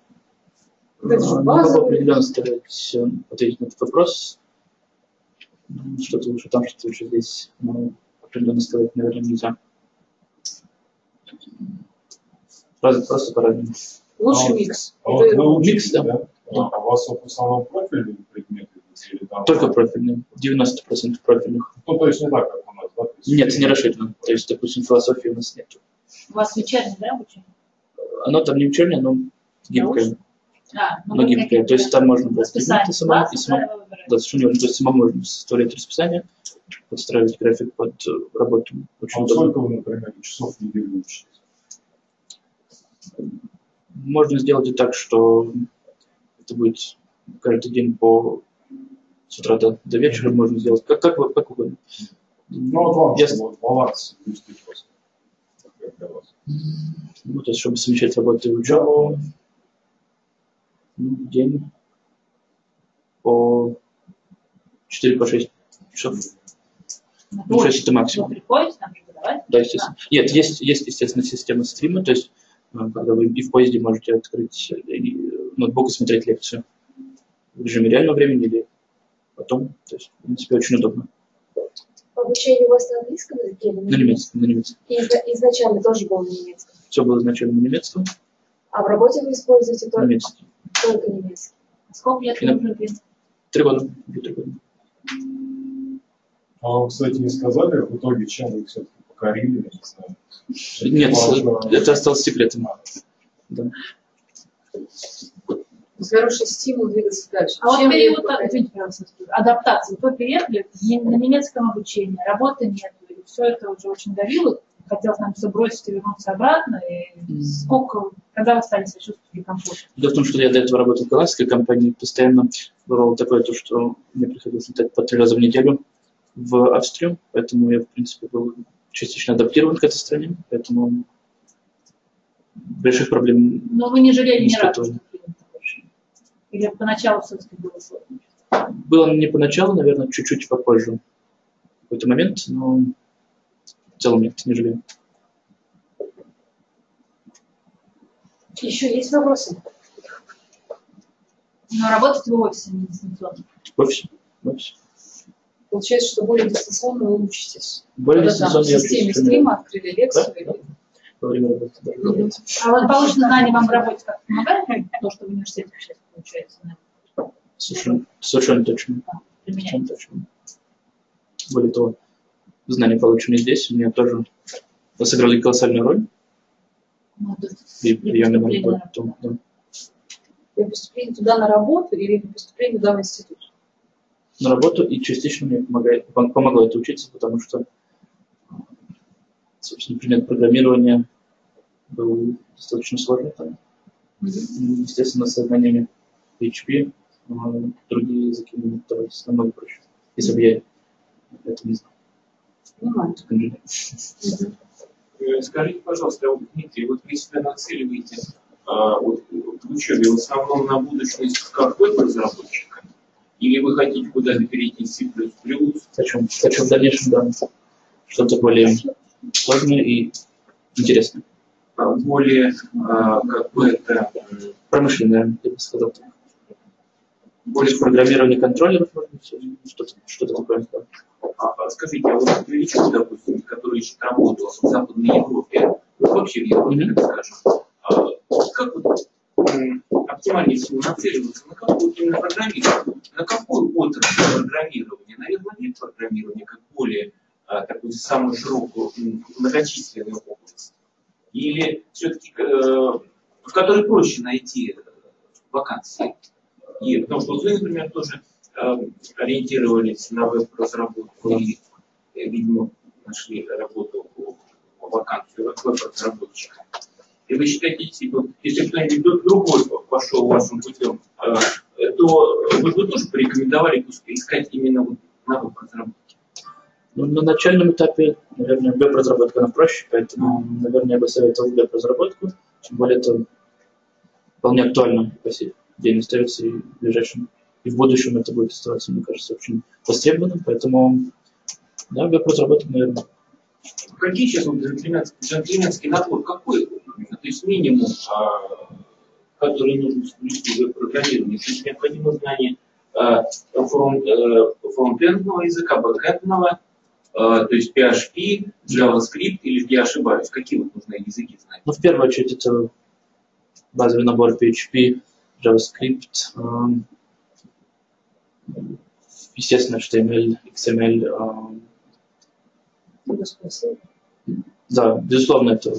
Вот это же А, могу базовый. определенно сказать, э, ответить на этот вопрос. Что-то лучше там, что-то лучше здесь. Но определенно сказать, наверное, нельзя. Раз- просто по-разному. Лучше А микс. А вот вы микс, да. да? А а у вас в основном профильные предметы или там? Только профильные. 90% профильных. Ну, то есть не так, как у нас, да? Есть- Нет, не расширено. То есть, допустим, философии у нас нет. У вас вечерний, да, обучение? Оно там не учебное, но гибкое. А, вы гибкое. какие-то То есть там можно брать расписание предметы самому и самому. да? Да, совершенно верно. То есть самому можно составлять расписание, подстраивать график под э, работу. Очень А удобно. сколько вы, например, часов в неделю учитесь? Можно сделать и так, что это будет каждый день по с утра до, до вечера можно сделать. Как, как, вы- как угодно. Ну, вот вам, Я- чтобы вот баланс просто. Ну, то есть, чтобы совмещать работу и учебу, в день по 4 по 6 часов. Ну, Ну, 6 это максимум. Приходите, там преподавать? Да, естественно. Нет, есть, есть, естественно, система стрима, то есть, э, когда вы и в поезде можете открыть э, и, ноутбук и смотреть лекцию в режиме реального времени или потом. То есть, в принципе, очень удобно. Обучение у вас на английском языке или На немецком, на немецком. И изна- изначально тоже было на немецком. Все было изначально на немецком, А в работе вы используете на только, немецком. Только немецкий. Сколько лет на- вы уже Три года. три года. А вам, кстати, не сказали в итоге, чем вы все-таки покорили, я не знаю. Нет, Важно. это осталось секретом. Да. Хороший стимул двигаться дальше. А вот период, извините, адаптации, приехали, не- на немецком обучении, работы нет, и все это уже очень давило, хотелось нам все бросить и вернуться обратно, и сколько, когда вы стали себя чувствовать комфортно? Дело в том, что я до этого работал в голландской компании, постоянно бывало такое, то, что мне приходилось летать по три раза в неделю в Австрию, поэтому я, в принципе, был частично адаптирован к этой стране, поэтому больших проблем Но вы не жалели ни разу, что? Или поначалу все-таки было сложно? было не поначалу, наверное, чуть-чуть попозже в какой-то момент, но в целом нет, не жалею. Еще есть вопросы? Но работать в офисе не дистанционно. В офисе. В офисе. Получается, что более дистанционно вы учитесь. Более Когда там в дистанционно я системе стрима открыли лекцию. Да, или- да. во время работы. да, делается. А вот полученные знания вам в работе как помогает, то, что в университете сейчас получается, да, Совершенно, совершенно точно. применять? Совершенно точно. Более того, знания, полученные здесь, у меня тоже сыграли колоссальную роль Ну, да. при приеме на поступление на работу. Да. При поступлении туда на работу или при поступлении туда в институт? на работу, и частично мне помогает, пом- помогло это учиться, потому что, собственно, предмет программирования был достаточно сложный там. Естественно, с знаниями PHP э, другие языки мне давались намного проще, если бы я это не знал. Понимаю. Э, Скажите, пожалуйста, вот, Дмитрий, вот вы себя нацеливаете а, вот, в учебе в основном на будущность как веб-разработчика? Или вы хотите куда-то перейти в C++? Хочу, хочу в дальнейшем, да, что-то более сложное и интересное. а, более, а, как бы это, Промышленное, я бы сказал. так. более Программирование контроллеров, что-то, что-то такое. да. А, а скажите, а вот новичок, допустим, который ищет работу в Западной Европе, вообще в Европе, так скажем, а, как вот оптимальнее всего нацеливаться на какую именно программирование, на какую отрасль программирования? Наверное, нет программирования как более а, такую самую широкую, многочисленную область. Или все-таки в которой проще найти э, вакансии? И, потому что вот вы, например, тоже э, ориентировались на веб-разработку и, э, видимо, нашли работу, по вакансию веб-разработчика. И вы считаете, бы- если кто-нибудь друг- другой пошел вашим путем, э, то вы бы тоже порекомендовали искать именно на веб-разработке? Ну, на начальном этапе, наверное, веб-разработка она проще, поэтому, наверное, я бы советовал веб-разработку. Тем более это вполне актуально по сей день остается и в ближайшем, и в будущем это будет оставаться, мне кажется, очень востребованным. Поэтому, да, веб-разработка, наверное. Какие сейчас вот джентльменский, джентльменский набор, какой, то есть минимум, а, который нужно соблюсти в программировании? То есть необходимо знание а, фронт, э, фронтендного языка, бэкэндного, а, то есть PHP, JavaScript, или я ошибаюсь, какие вот нужны языки знать? Ну, в первую очередь, это базовый набор PHP, JavaScript, эм, естественно, HTML, XML. эм, Да, безусловно, это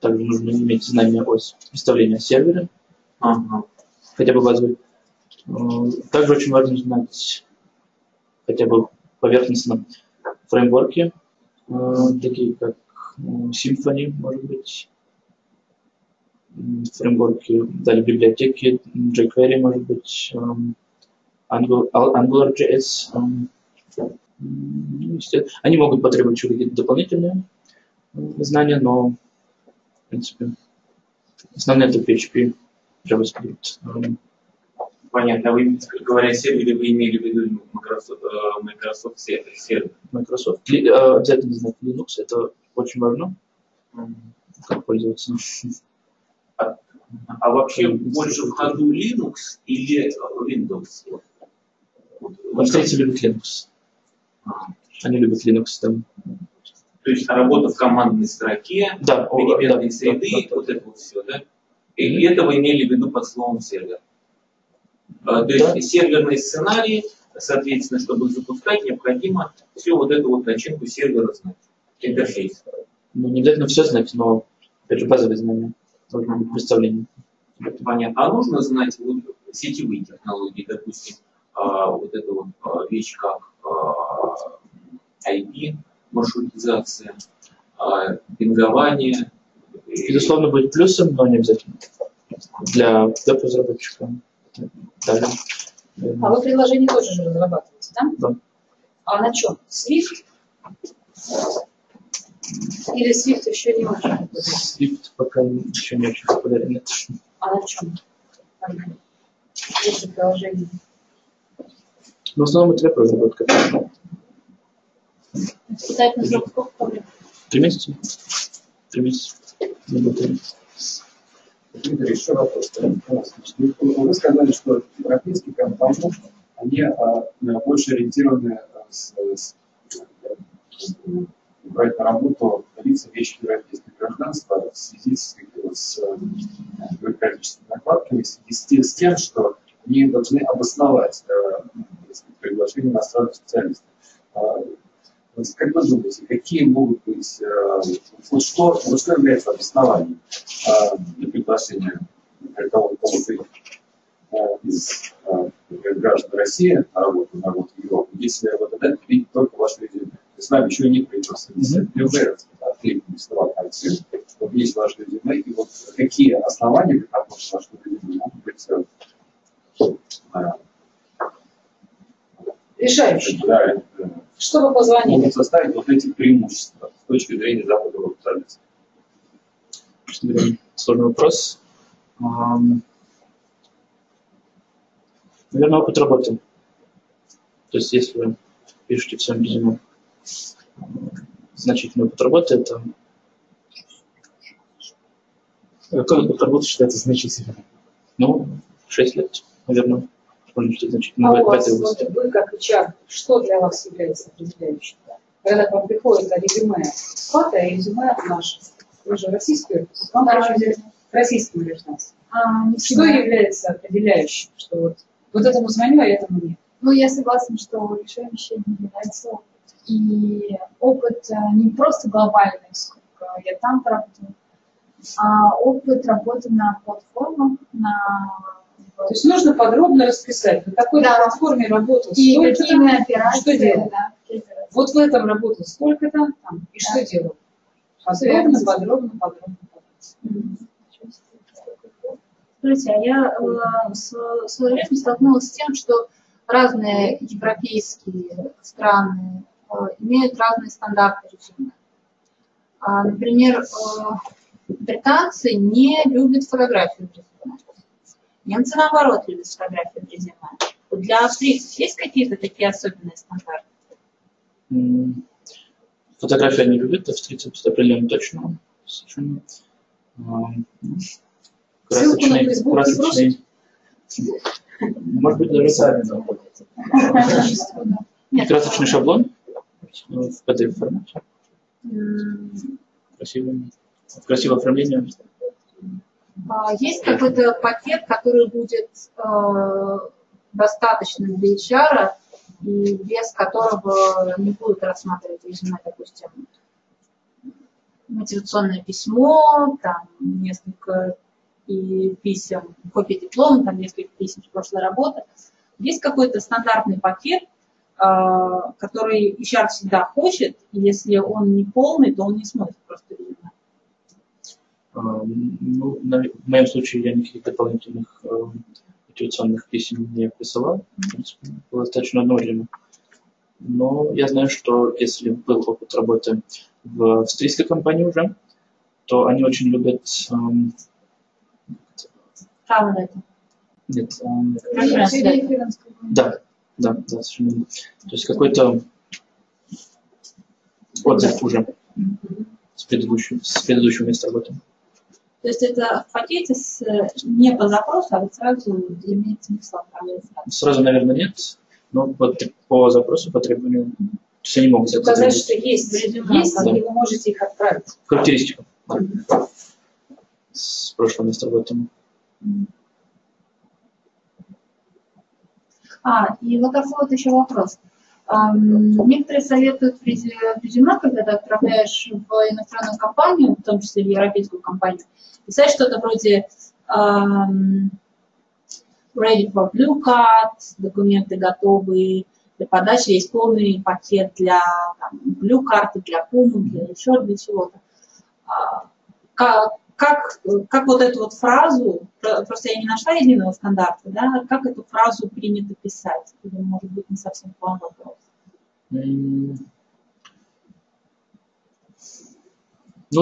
также нужно иметь знания о представлении о сервере, Ага. хотя бы базовый. Э, Также очень важно знать хотя бы поверхностно фреймворки, э, такие как э, Symfony, может быть, фреймворки, далее библиотеки, jQuery, может быть, эм, AngularJS. Они могут потребовать какие-то дополнительные э, знания, но, в принципе, основные это PHP, JavaScript. Понятно. А Вы, говоря сервере, вы имели в виду Microsoft, э, Microsoft сервер. Microsoft. Э, Обязательно знать Linux, это очень важно, как пользоваться. А вообще больше в ходу Linux или Windows? Австрийцы любят Linux. Они любят Linux, там. То есть работа в командной строке, Да, о, переменные да, среды, да, вот это вот все, да? И это вы имели в виду под словом сервер. А, То есть Да. серверные сценарии, соответственно, чтобы запускать, необходимо всю вот эту вот начинку сервера знать, интерфейс. Ну, не обязательно все знать, но, опять же, базовые знания. Представление. Понятно. А нужно знать вот сетевые технологии, допустим, а, вот эта вот а, вещь, как а, IP, маршрутизация, а, пингование. и- Безусловно, будет плюсом, но не обязательно. Для веб-разработчика. Далее. А вы приложение тоже же разрабатываете, да? Да. А на чем? Swift? Или Swift еще не очень популярен? Swift пока еще не очень популярен. А на чем? Есть приложение. Но в основном это веб-разработка. Испытать на срок сколько проблем? Три месяца. Три месяца. Работаем. Дмитрий, еще вопрос. Вы сказали, что европейские компании, они а, больше ориентированы а, с, с- э, брать на работу лица, вещи европейского гражданства в связи с, с э, бюрократическими накладками, в связи с тем, с тем, что они должны обосновать э, предложение иностранных специалистов. А, Вот как вы думаете, какие могут быть, э, вот что, вот что является обоснованием э, для приглашения кого-то из например, граждан России на работу, на работу в Европу, если работодатель видит только ваше резюме? То есть нам еще нет правительства. Уже откликнулись на вакансию, вот есть ваше резюме, и вот какие основания, как относятся ваше резюме, могут быть э, Решающий. да, Чтобы позвонить. могут составить вот эти преимущества с точки зрения западного капитализма. Говоря, сложный вопрос. Наверное, опыт работы. То есть, если вы пишете в своем резюме значительный опыт работы, это Какой опыт работы считается значительным? ну, 6 лет, наверное, считать значительным А в, у в вас, этой вот области. вы как HR, что для вас является определяющим? Когда к вам приходит резюме фото и резюме наше. Вы же российский, вам короче, взяли российским гражданством. А, не Что всегда. является определяющим, что вот, вот этому звоню, а этому нет? Ну, я согласна, что решающим является опыт. И опыт э, не просто глобальный, сколько я там поработала, а опыт работы на платформах, на То есть нужно подробно расписать, на какой Да. платформе работал, и там, что делал. да. Вот в этом работал сколько там, там и что делал. Подробно, подробно, подробно, подробно. Скажите, а я э, в свое время столкнулась с тем, что разные европейские страны э, имеют разные стандарты резюме. А, Например, э, британцы не любят фотографию в. Немцы, наоборот, любят фотографию в резюме. Вот Для австрийцев есть какие-то такие особенные стандарты? Фотографии они любят, австрийцы это определенно точно. Совершенно. Ам, ну, Красочный, красочный. Может быть, даже сами. Нет. Красочный шаблон в PDF-формате. М, Красивый, красивое оформление. А Есть какой-то пакет, который будет э, достаточным для HR, и без которого не будут рассматривать резюме, допустим, мотивационное письмо, там несколько и писем, копия диплома, там несколько писем с прошлой работы. Есть какой-то стандартный пакет, э, который HR всегда хочет, и если он не полный, то он не смотрит просто резюме. Ам, Ну, на- в моем случае я никаких дополнительных э, мотивационных писем не присылал. В принципе, было достаточно одного резюме. Но я знаю, что если был опыт работы в австрийской компании уже, то они очень любят... ам, Право на это. нет, ам, Референс, да. Да, да, да, совершенно верно. То есть какой-то отзыв уже с предыдущего, с предыдущего места работы. То есть это пакете с, не по запросу, а вот сразу имеет смысл отправлять сразу. Сразу, наверное, нет, но по, по запросу, по требованию, то есть они могут это требовать. что есть, резюме есть, указать. и вы можете их отправить. Характеристику. да. С прошлого места работы. А, и вот такой вот еще вопрос. Некоторые советуют резюме, когда ты отправляешь в иностранную компанию, в том числе в европейскую компанию, писать что-то вроде ready for blue card, документы готовы для подачи, есть полный пакет для там, blue карты, для пумы, для еще для чего-то. А, Как, как, как вот эту вот фразу, про- просто я не нашла единого стандарта, да, как эту фразу принято писать? Или, может быть, не совсем к вам вопрос. Ну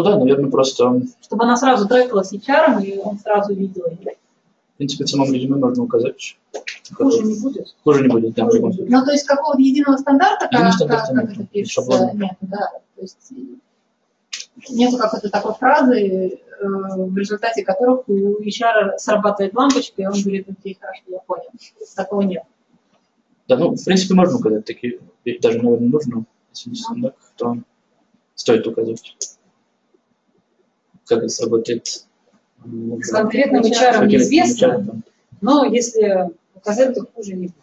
да, наверное, просто, в Чтобы она сразу трекала HR, и он сразу видел ее. принципе, в самом резюме можно указать. Хуже не будет. Хуже не будет, да, в любом случае. Ну, то есть какого-то единого стандарта, Единого как, стандарта как, как это пишется, нет, да. То есть нету какой-то такой фразы, э, в результате которых у HR срабатывает лампочка, и он говорит, окей, хорошо, я понял. Такого нет. Да, ну, в принципе, можно указать такие, даже, наверное, нужно, если не стандарт, то стоит указать. Как это сработает. С конкретным HR неизвестно, но если указать, то хуже не будет.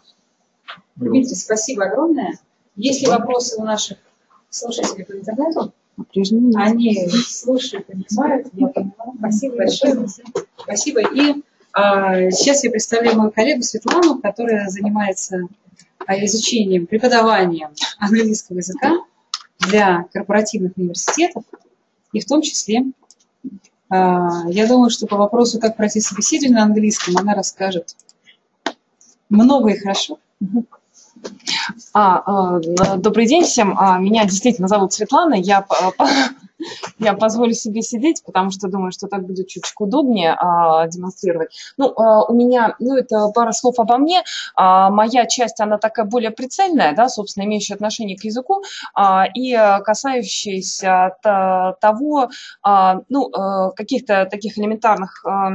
Любом Дмитрий, спасибо огромное. Есть ли вопросы у наших слушатели по интернету. По-прежнему. Они слушают, понимают. Я поняла. Спасибо большое. Спасибо. И а, сейчас я представляю мою коллегу Светлану, которая занимается а, изучением, преподаванием английского языка для корпоративных университетов. И в том числе, а, я думаю, что по вопросу, как пройти собеседование на английском, она расскажет много и хорошо. А, а, добрый день всем. А, меня действительно зовут Светлана. Я, я позволю себе сидеть, потому что думаю, что так будет чуть-чуть удобнее а, демонстрировать. Ну, а, у меня, ну, это пара слов обо мне. А, моя часть, она такая более прицельная, да, собственно, имеющая отношение к языку а, и касающаяся того, а, ну, а, каких-то таких элементарных а, а,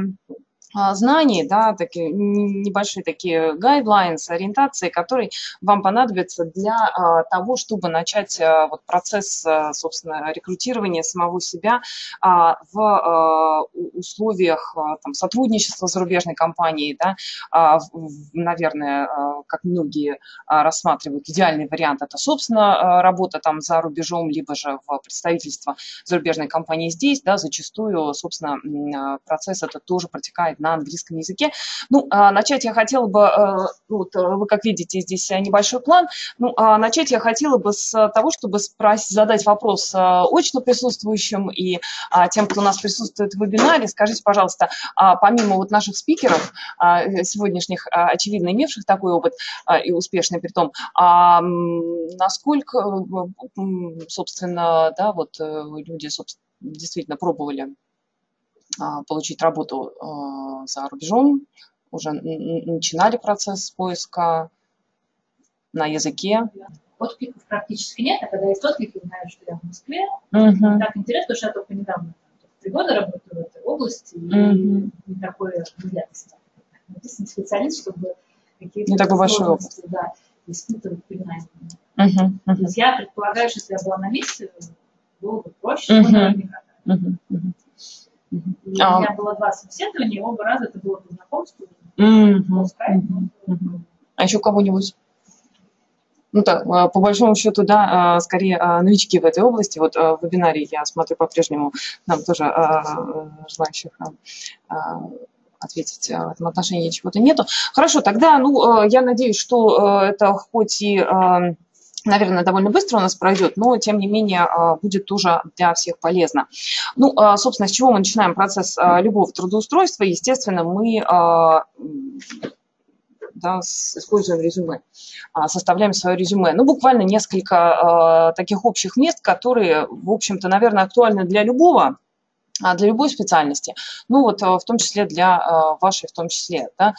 знаний, да, такие небольшие такие guidelines, ориентации, которые вам понадобятся для а, того, чтобы начать а, вот процесс, собственно, рекрутирования самого себя в условиях там, сотрудничества с зарубежной компанией, да, наверное, как многие рассматривают, идеальный вариант это, собственно, работа там за рубежом, либо же в представительство зарубежной компании здесь, да, зачастую, собственно, процесс этот тоже протекает на английском языке. Ну, а начать я хотела бы, э, вот э, вы как видите, здесь небольшой план. Ну, а начать я хотела бы с того, чтобы спросить, задать вопрос э, очно присутствующим и а, тем, кто у нас присутствует в вебинаре. Скажите, пожалуйста, помимо вот наших спикеров, сегодняшних, очевидно, имевших такой опыт и успешный при том, насколько, собственно, да, вот люди, собственно, действительно пробовали получить работу а, за рубежом, уже начинали процесс поиска на языке. Откликов практически нет, а когда есть отклики, знаю, что я в Москве. Uh-huh. Так интересно, потому что я только недавно, три года работаю в этой области, и uh-huh. не такое обязательство. Написано специалист, чтобы какие-то... Не такой большой опыт. Да, испытывать найме. Uh-huh. Uh-huh. То есть я предполагаю, что если я была на месте, было бы проще, uh-huh. но наверняка. Uh-huh. Uh-huh. И а. У меня было два собеседования, оба раза это было по знакомству. А еще кого-нибудь? Ну так, а, по большому счету, да, а, скорее а, новички в этой области. Вот в вебинаре я смотрю по-прежнему, нам тоже желающих ответить в этом отношении чего-то нету. Хорошо, тогда, ну, я надеюсь, что это хоть и наверное, довольно быстро у нас пройдет, но, тем не менее, а, будет тоже для всех полезно. Ну, а, собственно, с чего мы начинаем процесс а, любого трудоустройства? Естественно, мы да, используем резюме, составляем свое резюме. Ну, буквально несколько таких общих мест, которые, в общем-то, наверное, актуальны для любого, для любой специальности, ну вот в том числе для вашей в том числе. Да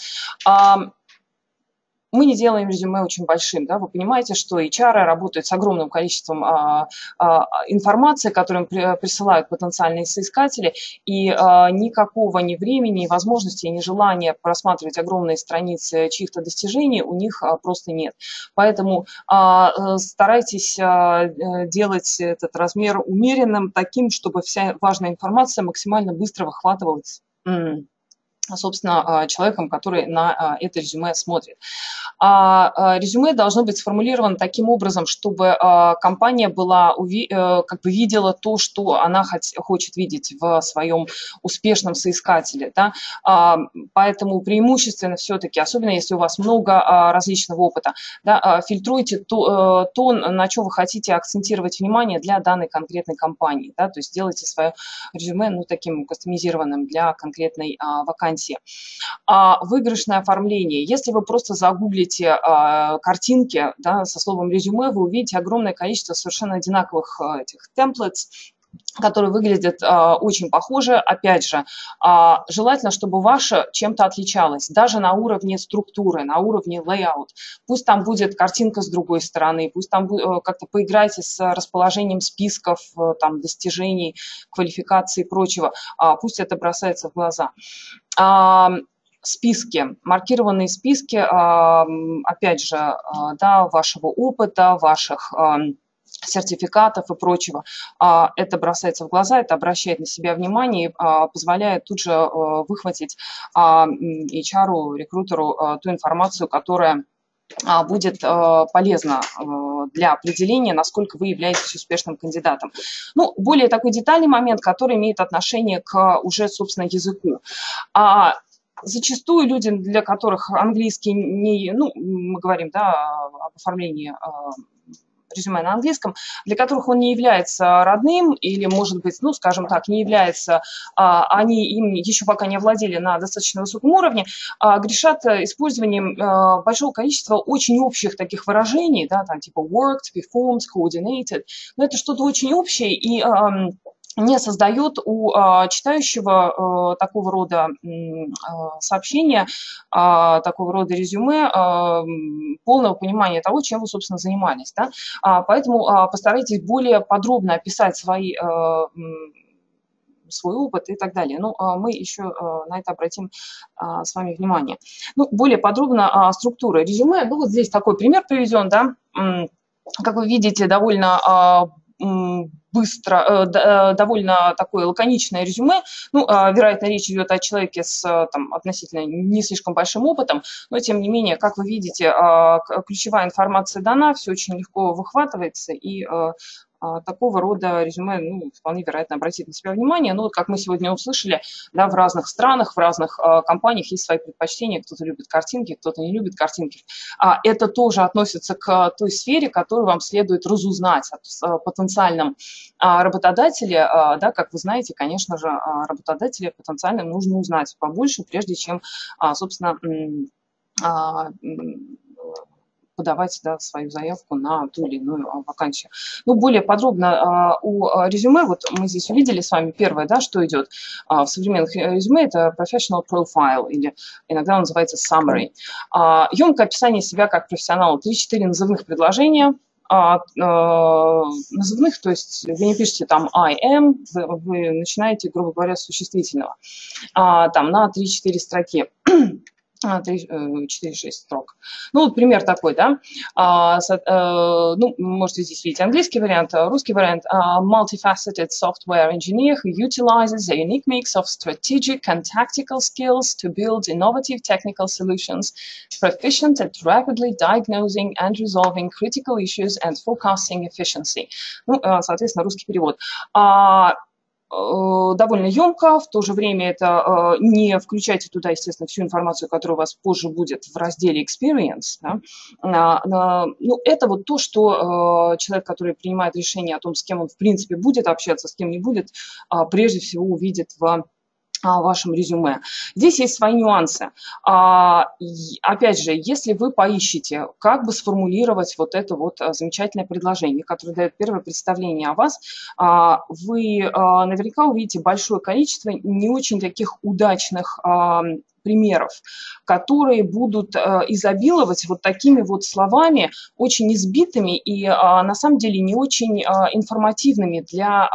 мы не делаем резюме очень большим. Да? Вы понимаете, что HR работают с огромным количеством а, а, информации, которую им при, присылают потенциальные соискатели, и а, никакого ни времени, ни возможности, ни желания просматривать огромные страницы чьих-то достижений у них а, просто нет. Поэтому а, старайтесь а, делать этот размер умеренным, таким, чтобы вся важная информация максимально быстро выхватывалась собственно, а, человеком, который на а, это резюме смотрит. А резюме должно быть сформулировано таким образом, чтобы компания была, э, как бы видела то, что она хочет видеть в своем успешном соискателе. Да? Поэтому преимущественно все-таки, особенно если у вас много различного опыта, да, фильтруйте то, э, то, на что вы хотите акцентировать внимание для данной конкретной компании. Да? То есть делайте свое резюме ну, таким кастомизированным для конкретной вакансии вакансии. А выигрышное оформление. Если вы просто загуглите а, картинки да, со словом резюме, вы увидите огромное количество совершенно одинаковых а, этих templates, которые выглядят э, очень похоже. Опять же, э, желательно, чтобы ваше чем-то отличалось, даже на уровне структуры, на уровне layout. Пусть там будет картинка с другой стороны, пусть там э, как-то поиграйте с расположением списков, э, там, достижений, квалификации и прочего. Э, пусть это бросается в глаза. Э, списки, маркированные списки, опять же, да, вашего опыта, ваших сертификатов и прочего. А, это бросается в глаза, это обращает на себя внимание и а, позволяет тут же а, выхватить HR, рекрутеру ту информацию, которая а, будет а, полезно а, для определения, насколько вы являетесь успешным кандидатом. Ну, более такой детальный момент, который имеет отношение к уже, собственно, языку. Зачастую людям, для которых английский не, ну, мы говорим, да, об оформлении резюме на английском, для которых он не является родным или, может быть, ну, скажем так, не является, а, они им еще пока не овладели на достаточно высоком уровне, а, грешат использованием а, большого количества очень общих таких выражений, да, там типа worked, performed, coordinated, но это что-то очень общее, и не создает у а, читающего а, такого рода а, сообщения, а, такого рода резюме полного понимания того, чем вы, собственно, занимались. Да? Поэтому постарайтесь более подробно описать свои свой опыт и так далее. Ну, а мы еще на это обратим с вами внимание. Ну, более подробно структура резюме. Ну, вот здесь такой пример приведен, да. Как вы видите, довольно быстро, э, э, довольно такое лаконичное резюме. Ну, а, вероятно, речь идет о человеке с э, там, относительно не слишком большим опытом, но тем не менее, как вы видите, а, ключевая информация дана, все очень легко выхватывается, и такого рода резюме, ну, вполне вероятно, обратить на себя внимание. Но, как мы сегодня услышали, да, в разных странах, в разных э, компаниях есть свои предпочтения. Кто-то любит картинки, кто-то не любит картинки. А, это тоже относится к той сфере, которую вам следует разузнать э, потенциальном э, работодателе. Э, да, как вы знаете, конечно же, работодателя потенциально нужно узнать побольше, прежде чем, собственно, подавать да, свою заявку на ту или иную а, вакансию. Ну, более подробно а, у а, резюме, вот мы здесь увидели с вами первое, да, что идет в современных э, резюме, это professional profile, или иногда он называется summary. Емкое описание себя как профессионала, 3-4 назывных предложения, а, а, назывных, то есть вы не пишете там I am, вы, вы начинаете, грубо говоря, с существительного, а, там на 3-4 строки. 4-6 строк. Ну, вот пример такой, да. А, э, ну, можете здесь видеть английский вариант, русский вариант. Uh, multifaceted software engineer who utilizes a unique mix of strategic and tactical skills to build innovative technical solutions, proficient at rapidly diagnosing and resolving critical issues and forecasting efficiency. Ну, соответственно, русский перевод. Э, довольно емко, в то же время это э, не включайте туда, естественно, всю информацию, которая у вас позже будет в разделе experience. Да? Ну, это вот то, что э, человек, который принимает решение о том, с кем он в принципе будет общаться, с кем не будет, прежде всего увидит в вашем резюме. Здесь есть свои нюансы. А, опять же, если вы поищете, как бы сформулировать вот это вот а, замечательное предложение, которое дает первое представление о вас, а, вы наверняка увидите большое количество не очень таких удачных примеров, которые будут изобиловать вот такими вот словами, очень избитыми и на самом деле не очень информативными для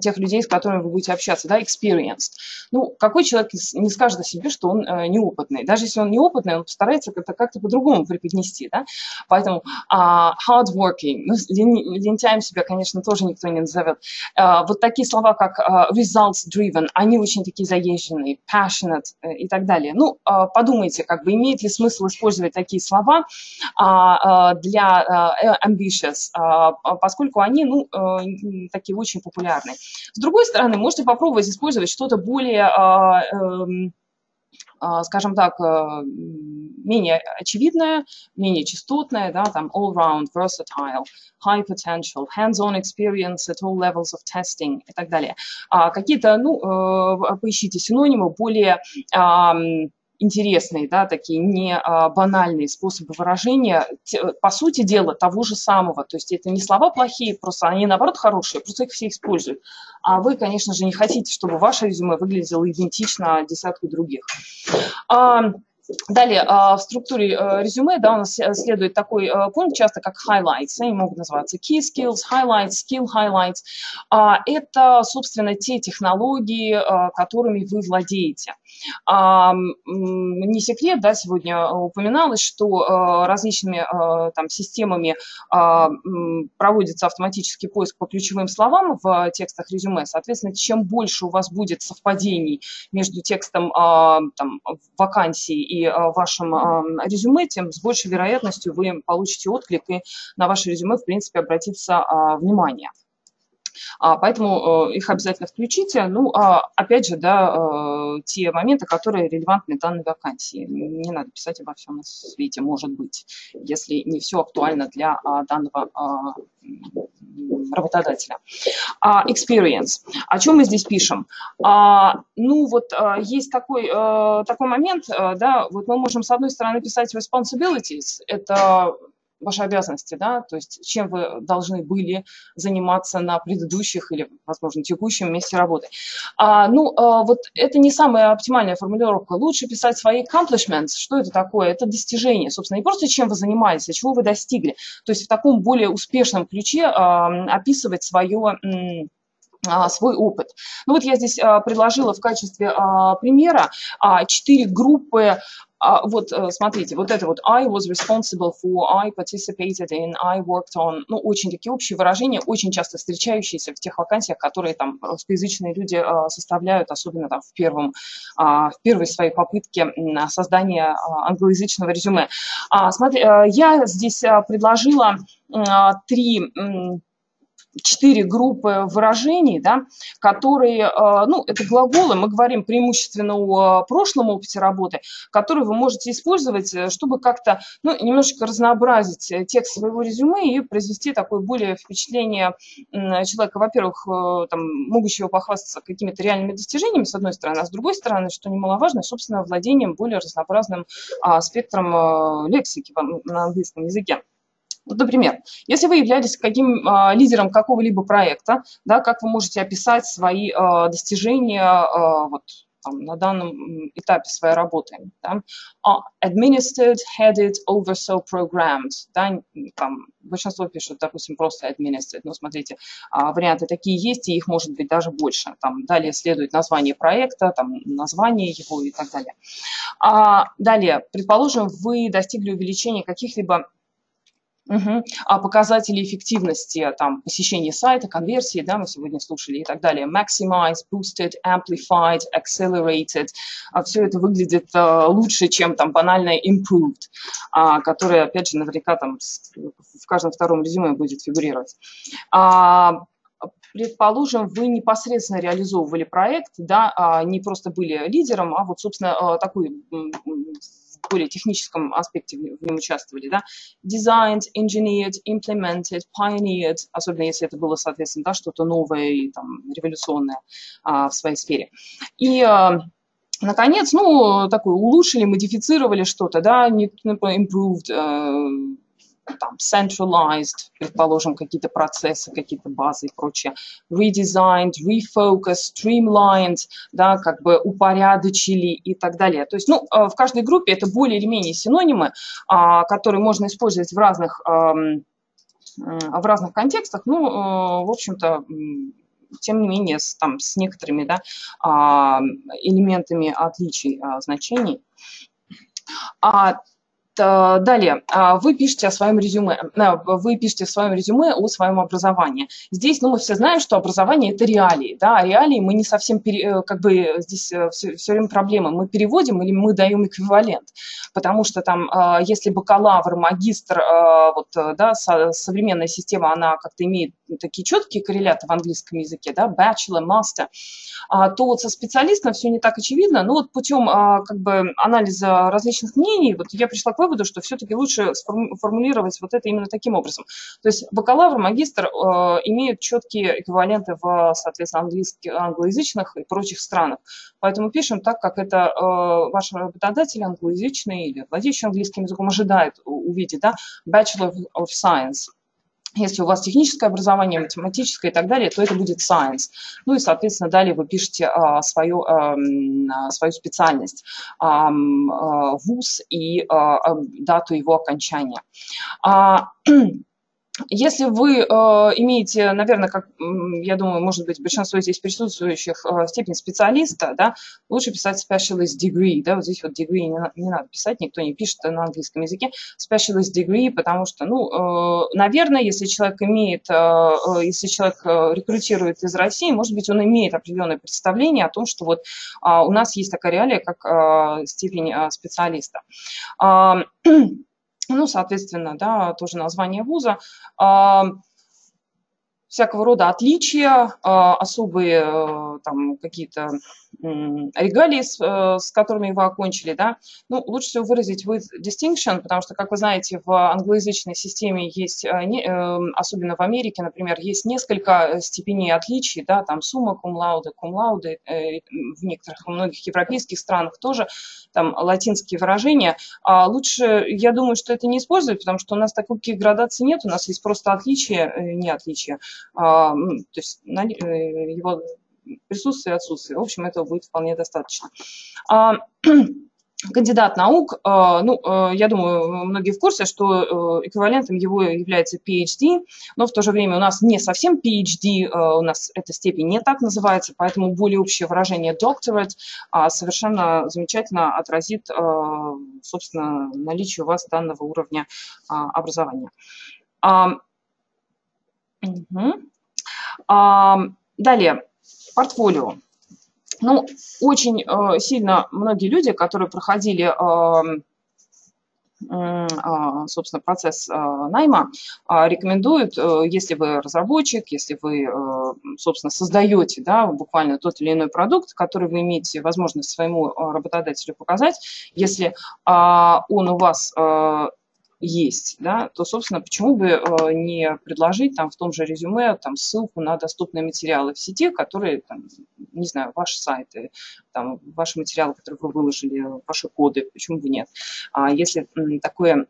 тех людей, с которыми вы будете общаться, да, experienced. Ну, какой человек не скажет о себе, что он э, неопытный? Даже если он неопытный, он постарается это как-то по-другому преподнести, да. Поэтому uh, hardworking, ну, лентяем себя, конечно, тоже никто не назовет. Uh, вот такие слова, как uh, results driven, они очень такие заезженные, passionate uh, и так далее. Ну, uh, подумайте, как бы, имеет ли смысл использовать такие слова uh, uh, для uh, ambitious, uh, поскольку они, ну, uh, такие очень популярные. С другой стороны, можете попробовать использовать что-то более, а, эм, а, скажем так, э, менее очевидное, менее частотное, да, там all-round, versatile, high potential, hands-on experience at all levels of testing и так далее. А какие-то, ну, э, поищите синонимы более интересные, да, такие не а, банальные способы выражения, по сути дела, того же самого. То есть это не слова плохие, просто они, наоборот, хорошие, просто их все используют. А вы, конечно же, не хотите, чтобы ваше резюме выглядело идентично десятку других. А, Далее, а, в структуре э, резюме да, у нас следует такой э, пункт, часто как highlights, они могут называться key skills, highlights, skill highlights. Это, собственно, те технологии, э, которыми вы владеете. А, не секрет, да, сегодня упоминалось, что различными там, системами проводится автоматический поиск по ключевым словам в текстах резюме. Соответственно, чем больше у вас будет совпадений между текстом там, вакансии и вашим резюме, тем с большей вероятностью вы получите отклик и на ваше резюме, в принципе, обратится внимание. А, поэтому э, их обязательно включите. Ну, а, опять же, да, э, те моменты, которые релевантны данной вакансии. Не надо писать обо всем на свете, может быть, если не все актуально для а, данного работодателя. Experience. О чем мы здесь пишем? Ну, вот есть такой, э, такой момент, да, вот мы можем с одной стороны писать responsibilities, это ваши обязанности, да, то есть чем вы должны были заниматься на предыдущих или, возможно, текущем месте работы. А, ну, а, вот это не самая оптимальная формулировка. Лучше писать свои accomplishments. Что это такое? Это достижение, собственно, не просто чем вы занимались, а чего вы достигли. То есть в таком более успешном ключе а, описывать свое а, свой опыт. Ну вот я здесь а, предложила в качестве а, примера четыре группы а, вот э, смотрите, вот это вот I was responsible for, I participated in, I worked on, ну, очень такие общие выражения, очень часто встречающиеся в тех вакансиях, которые там русскоязычные люди а, составляют, особенно там в, первом, а, в первой своей попытке создания англоязычного резюме. Смотри, э, я здесь предложила три четыре группы выражений, да, которые, э, ну, это глаголы, мы говорим преимущественно о прошлом опыте работы, которые вы можете использовать, э, чтобы как-то, ну, немножечко разнообразить э, текст своего резюме и произвести такое более впечатление человека, во-первых, там, могущего похвастаться какими-то реальными достижениями, с одной стороны, а с другой стороны, что немаловажно, собственно, владением более разнообразным а, спектром лексики на английском языке. Вот, например, если вы являетесь каким э, лидером какого-либо проекта, да, как вы можете описать свои э, достижения э, вот, там, на данном этапе своей работы. Да? Administered, headed, oversaw, programmed. Да? Там, большинство пишут, допустим, просто administered. Но смотрите, варианты такие есть, и их может быть даже больше. Там, далее следует название проекта, там, название его и так далее. А, далее, предположим, вы достигли увеличения каких-либо Угу. А показатели эффективности, там, посещения сайта, конверсии, да, мы сегодня слушали и так далее. Maximize, boosted, amplified, accelerated. А все это выглядит а, лучше, чем там банальное improved, а, которое, опять же, наверняка там в каждом втором резюме будет фигурировать. А, предположим, вы непосредственно реализовывали проект, да, а не просто были лидером, а вот, собственно, а, такой в более техническом аспекте в нем участвовали, да, designed, engineered, implemented, pioneered, особенно если это было, соответственно, да, что-то новое и там революционное а, в своей сфере. И а, наконец, ну, такое улучшили, модифицировали что-то, да, improved, uh, там, centralized, предположим, какие-то процессы, какие-то базы и прочее, redesigned, refocused, streamlined, да, как бы упорядочили и так далее. То есть, ну, э, в каждой группе это более или менее синонимы, а, которые можно использовать в разных, в разных контекстах, ну, э, в общем-то, тем не менее, с, там, с некоторыми да, а, элементами отличий а, значений. А Э, далее, а, вы пишете о своем резюме, э, вы пишете в своем резюме о своем образовании. Здесь, ну, мы все знаем, что образование – это реалии, да, а реалии мы не совсем, пере, э, как бы, здесь все, все время проблема, мы переводим или мы даем эквивалент, потому что там, если бакалавр, магистр, вот, да, современная система, она как-то имеет такие четкие корреляты в английском языке, да, bachelor, master, а, то вот со специалистом все не так очевидно, но вот путем, как бы, анализа различных мнений, вот я пришла к выводу, что все-таки лучше сформулировать вот это именно таким образом. То есть бакалавр, магистр э, имеют четкие эквиваленты в, соответственно, английских, англоязычных и прочих странах. Поэтому пишем так, как это э, ваш работодатель англоязычный или владеющий английским языком ожидает увидеть, да, Bachelor of Science. Если у вас техническое образование, математическое и так далее, то это будет science. Ну и, соответственно, далее вы пишете а, свою, а, свою специальность, а, а, вуз и а, дату его окончания. А, если вы э, имеете, наверное, как я думаю, может быть, большинство здесь присутствующих э, степень специалиста, да, лучше писать specialist degree, да, вот здесь вот degree не, не надо писать, никто не пишет на английском языке, specialist degree, потому что, ну, э, наверное, если человек имеет, если человек рекрутирует из России, может быть, он имеет определенное представление о том, что вот а, у нас есть такая реалия, как степень специалиста. Ну, соответственно, да, тоже название вуза. Всякого рода отличия, а, особые э, там какие-то регалии, с, э, с которыми вы окончили, да, ну, лучше всего выразить with distinction, потому что, как вы знаете, в англоязычной системе есть, э, особенно в Америке, например, есть несколько степеней отличий, да, там сумма cum laude, в некоторых, в многих европейских странах тоже, там латинские выражения. А лучше, я думаю, что это не использовать, потому что у нас таких градаций нет, у нас есть просто отличия, не отличия. А, то есть э, его присутствие и отсутствие. В общем, этого будет вполне достаточно. А, кандидат наук, а, ну, я думаю, многие в курсе, что э, эквивалентом его является PhD, но в то же время у нас не совсем PhD, у нас эта степень не так называется, поэтому более общее выражение doctorate совершенно замечательно отразит, собственно, наличие у вас данного уровня образования. Угу. А, далее, портфолио. Ну, очень э, сильно многие люди, которые проходили, э, э, собственно, процесс э, найма, э, рекомендуют, если вы разработчик, если вы, собственно, создаете, да, буквально тот или иной продукт, который вы имеете возможность своему работодателю показать, если э, он у вас есть, да, то, собственно, почему бы э, не предложить там в том же резюме там ссылку на доступные материалы в сети, которые, там, не знаю, ваши сайты, там, ваши материалы, которые вы выложили, ваши коды, почему бы нет. А если такое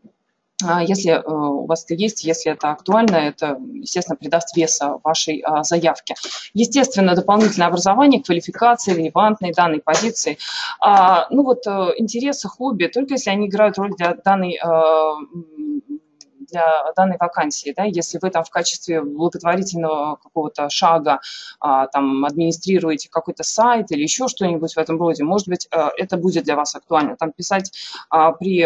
если э, у вас это есть, если это актуально, это, естественно, придаст веса вашей а, заявке. Естественно, дополнительное образование, квалификация, релевантные данной позиции. А, ну вот э, интересы, хобби, только если они играют роль для данной э, для данной вакансии, да, если вы там в качестве благотворительного какого-то шага а, там администрируете какой-то сайт или еще что-нибудь в этом роде, может быть, это будет для вас актуально. Там писать а, при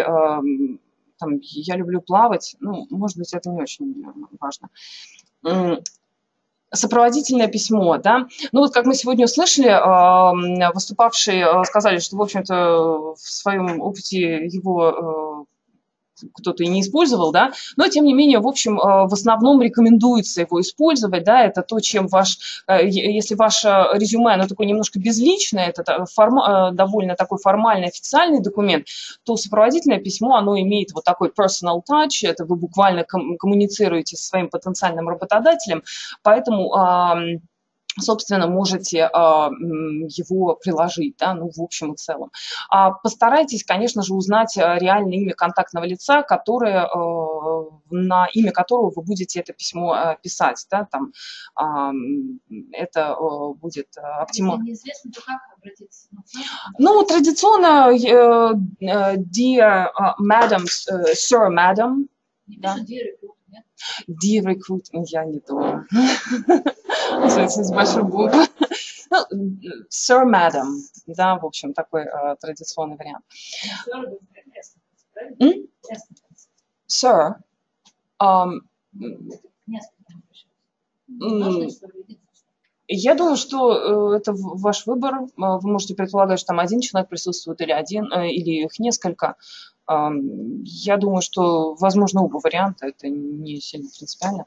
там, я люблю плавать, ну, может быть, это не очень важно. Сопроводительное письмо, да. Ну вот как мы сегодня услышали, выступавшие э, сказали, что, в общем-то, в своем опыте его э, кто-то и не использовал, да, но тем не менее, в общем, э, в основном рекомендуется его использовать, да, это то, чем ваш, э, если ваше резюме, оно такое немножко безличное, это форма, э, довольно такой формальный, официальный документ, то сопроводительное письмо, оно имеет вот такой personal touch, это вы буквально коммуницируете со своим потенциальным работодателем, поэтому собственно, можете а, его приложить, да, ну, в общем и целом. А постарайтесь, конечно же, узнать а, реальное имя контактного лица, которое, на имя которого вы будете это письмо писать, да, там, это будет оптимально. неизвестно, то как обратиться? Ну, традиционно, э, dear madam, э, sir, madam, да. Dear recruit, я не думаю. Называется с большой буквы. Ну, да, в общем, такой э, традиционный вариант. Um, я думаю, что э, это ваш выбор. Вы можете предполагать, что там один человек присутствует или один, э, или их несколько. Я думаю, что, возможно, оба варианта, это не сильно принципиально.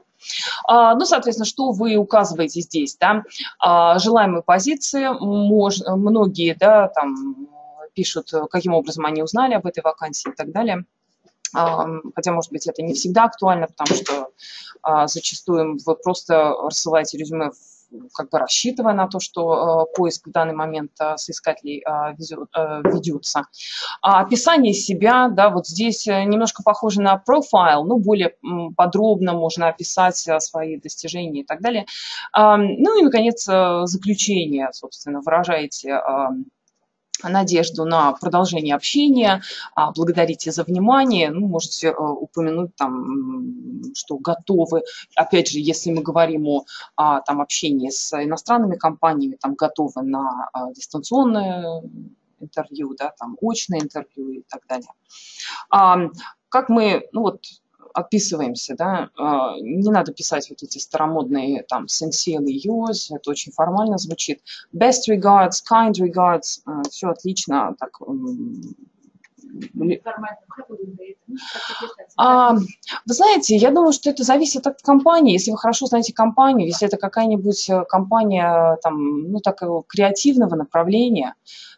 А, ну, соответственно, что вы указываете здесь, да? А, желаемые позиции, многие, да, там пишут, каким образом они узнали об этой вакансии и так далее. Хотя, может быть, это не всегда актуально, потому что а, зачастую вы просто рассылаете резюме в как бы рассчитывая на то, что э, поиск в данный момент э, соискателей э, ведется. А описание себя, да, вот здесь немножко похоже на профайл, но более подробно можно описать свои достижения и так далее. Ну и, наконец, заключение, собственно, выражаете надежду на продолжение общения, а, благодарите за внимание, ну, можете а, упомянуть там, что готовы, опять же, если мы говорим о а, там, общении с иностранными компаниями, там, готовы на дистанционное интервью, да, там, очное интервью и так далее. Как мы, ну вот, отписываемся, да, а, не надо писать вот эти старомодные там sincerely yours, это очень формально звучит. Best regards, kind regards, а, все отлично, так а, вы знаете, я думаю, что это зависит от компании. Если вы хорошо знаете компанию, если это какая-нибудь э, компания там, ну, такого креативного направления,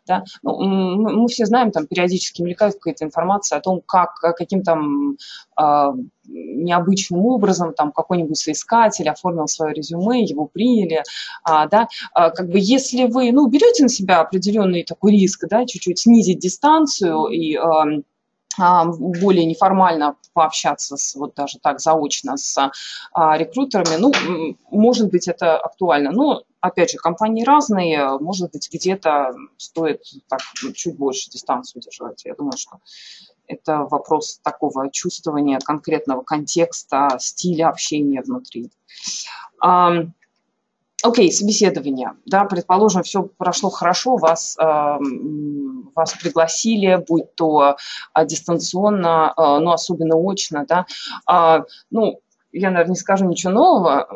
да? Ну, мы все знаем, там периодически мелькает какая-то информация о том, как, каким там э, необычным образом там какой-нибудь соискатель оформил свое резюме, его приняли, а, да, а, как бы если вы, ну, берете на себя определенный такой риск, да, чуть-чуть снизить дистанцию и э, более неформально пообщаться с, вот даже так заочно с а, рекрутерами, ну, может быть, это актуально. Но, опять же, компании разные, может быть, где-то стоит так, чуть больше дистанцию держать. Я думаю, что это вопрос такого чувствования конкретного контекста, стиля общения внутри. Окей, okay, собеседование. Да, предположим, все прошло хорошо, вас, э, вас пригласили, будь то э, дистанционно, э, ну, особенно очно, да. Э, ну, я, наверное, не скажу ничего нового,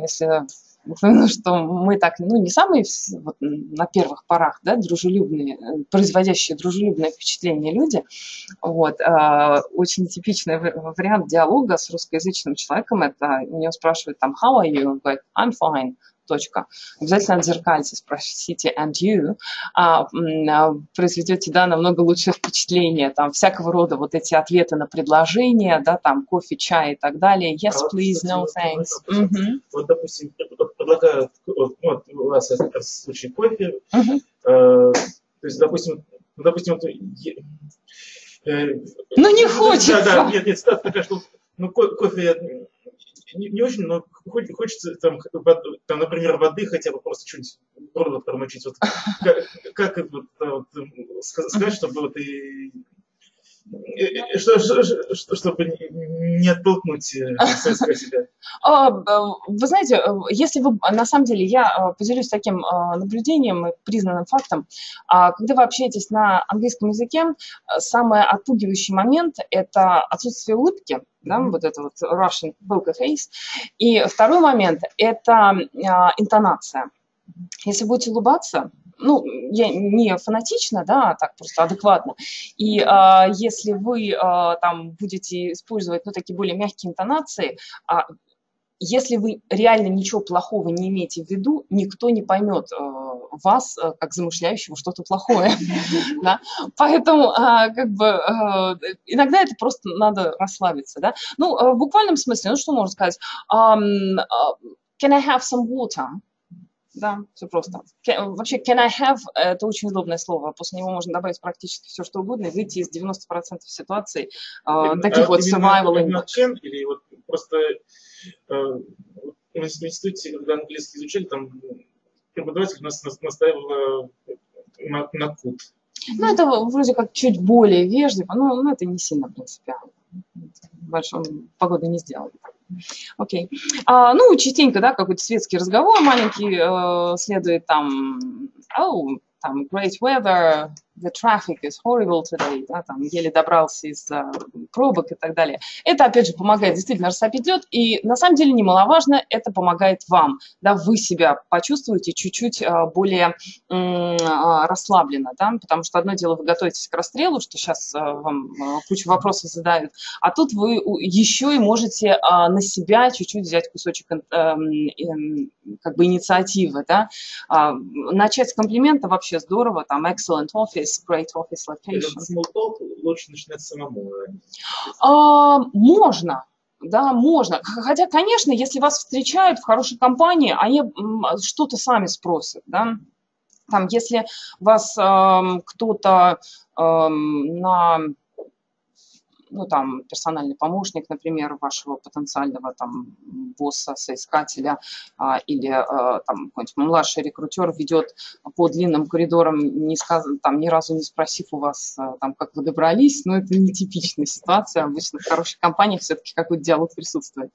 если что мы так, ну, не самые вот, на первых порах, да, дружелюбные, э, производящие дружелюбное впечатление люди. Вот. А, очень типичный вариант диалога с русскоязычным человеком – это у него спрашивают там «How are you?» Он говорит «I'm fine» точка. Обязательно отзеркальте, спросите and you, а, а, произведете, да, намного лучшее впечатление, там, всякого рода вот эти ответы на предложения, да, там, кофе, чай и так далее. Yes, а please, no thanks. Вот, mm-hmm. вот допустим, предлагаю, вот, вот у вас случай кофе, mm-hmm. э, то есть, допустим, допустим, вот, э, ну, не хочется. Да, да, нет, нет, такая, что ну, кофе не, не очень, но хочется там, там, например, воды хотя бы просто что-нибудь горло промочить. Вот, как, как вот, вот, сказать, чтобы вот и что, что, что, чтобы не оттолкнуть себя? А, вы знаете, если вы, на самом деле, я поделюсь таким наблюдением и признанным фактом, когда вы общаетесь на английском языке, самый отпугивающий момент – это отсутствие улыбки, да, mm-hmm. вот это вот Russian poker face. И второй момент – это интонация. Если будете улыбаться, ну, я не фанатично, да, а так просто адекватно. И а, если вы а, там будете использовать, ну, такие более мягкие интонации, а, если вы реально ничего плохого не имеете в виду, никто не поймет э, вас э, как замышляющего что-то плохое. Поэтому э, как бы э, иногда это просто надо расслабиться. Да? Ну, э, в буквальном смысле, ну что можно сказать? Uh, can I have some water? Да, все просто. Can, вообще, can I have – это очень удобное слово. После него можно добавить практически все, что угодно и выйти из 90% ситуаций э, таких а вот survival именно can или вот просто э, в институте, когда английский изучали, там преподаватель нас настаивал на, на кут. Ну, это вроде как чуть более вежливо, но, но это не сильно принципиально. Большой погоды не сделали. Окей. Okay. А, ну, частенько, да, какой-то светский разговор маленький э, следует там, oh, там, great weather, the traffic is horrible today, да, там, еле добрался из uh, пробок и так далее. Это, опять же, помогает действительно растопить лед, и на самом деле немаловажно, это помогает вам, да, вы себя почувствуете чуть-чуть uh, более uh, расслабленно, да, потому что одно дело, вы готовитесь к расстрелу, что сейчас uh, вам uh, кучу вопросов задают, а тут вы еще и можете uh, на себя чуть-чуть взять кусочек uh, uh, как бы инициативы, да, uh, начать с комплимента вообще здорово, там, excellent office, great office location. Small talk лучше начинать самому. А, можно, да, можно. Хотя, конечно, если вас встречают в хорошей компании, они что-то сами спросят, да. Там, если вас э, кто-то э, на ну, там, персональный помощник, например, вашего потенциального там босса, соискателя, а, или а, там какой-нибудь младший рекрутер ведет по длинным коридорам, не сказ... там, ни разу не спросив у вас, а, там, как вы добрались, но это нетипичная ситуация. Обычно в хороших компаниях все-таки какой-то диалог присутствует.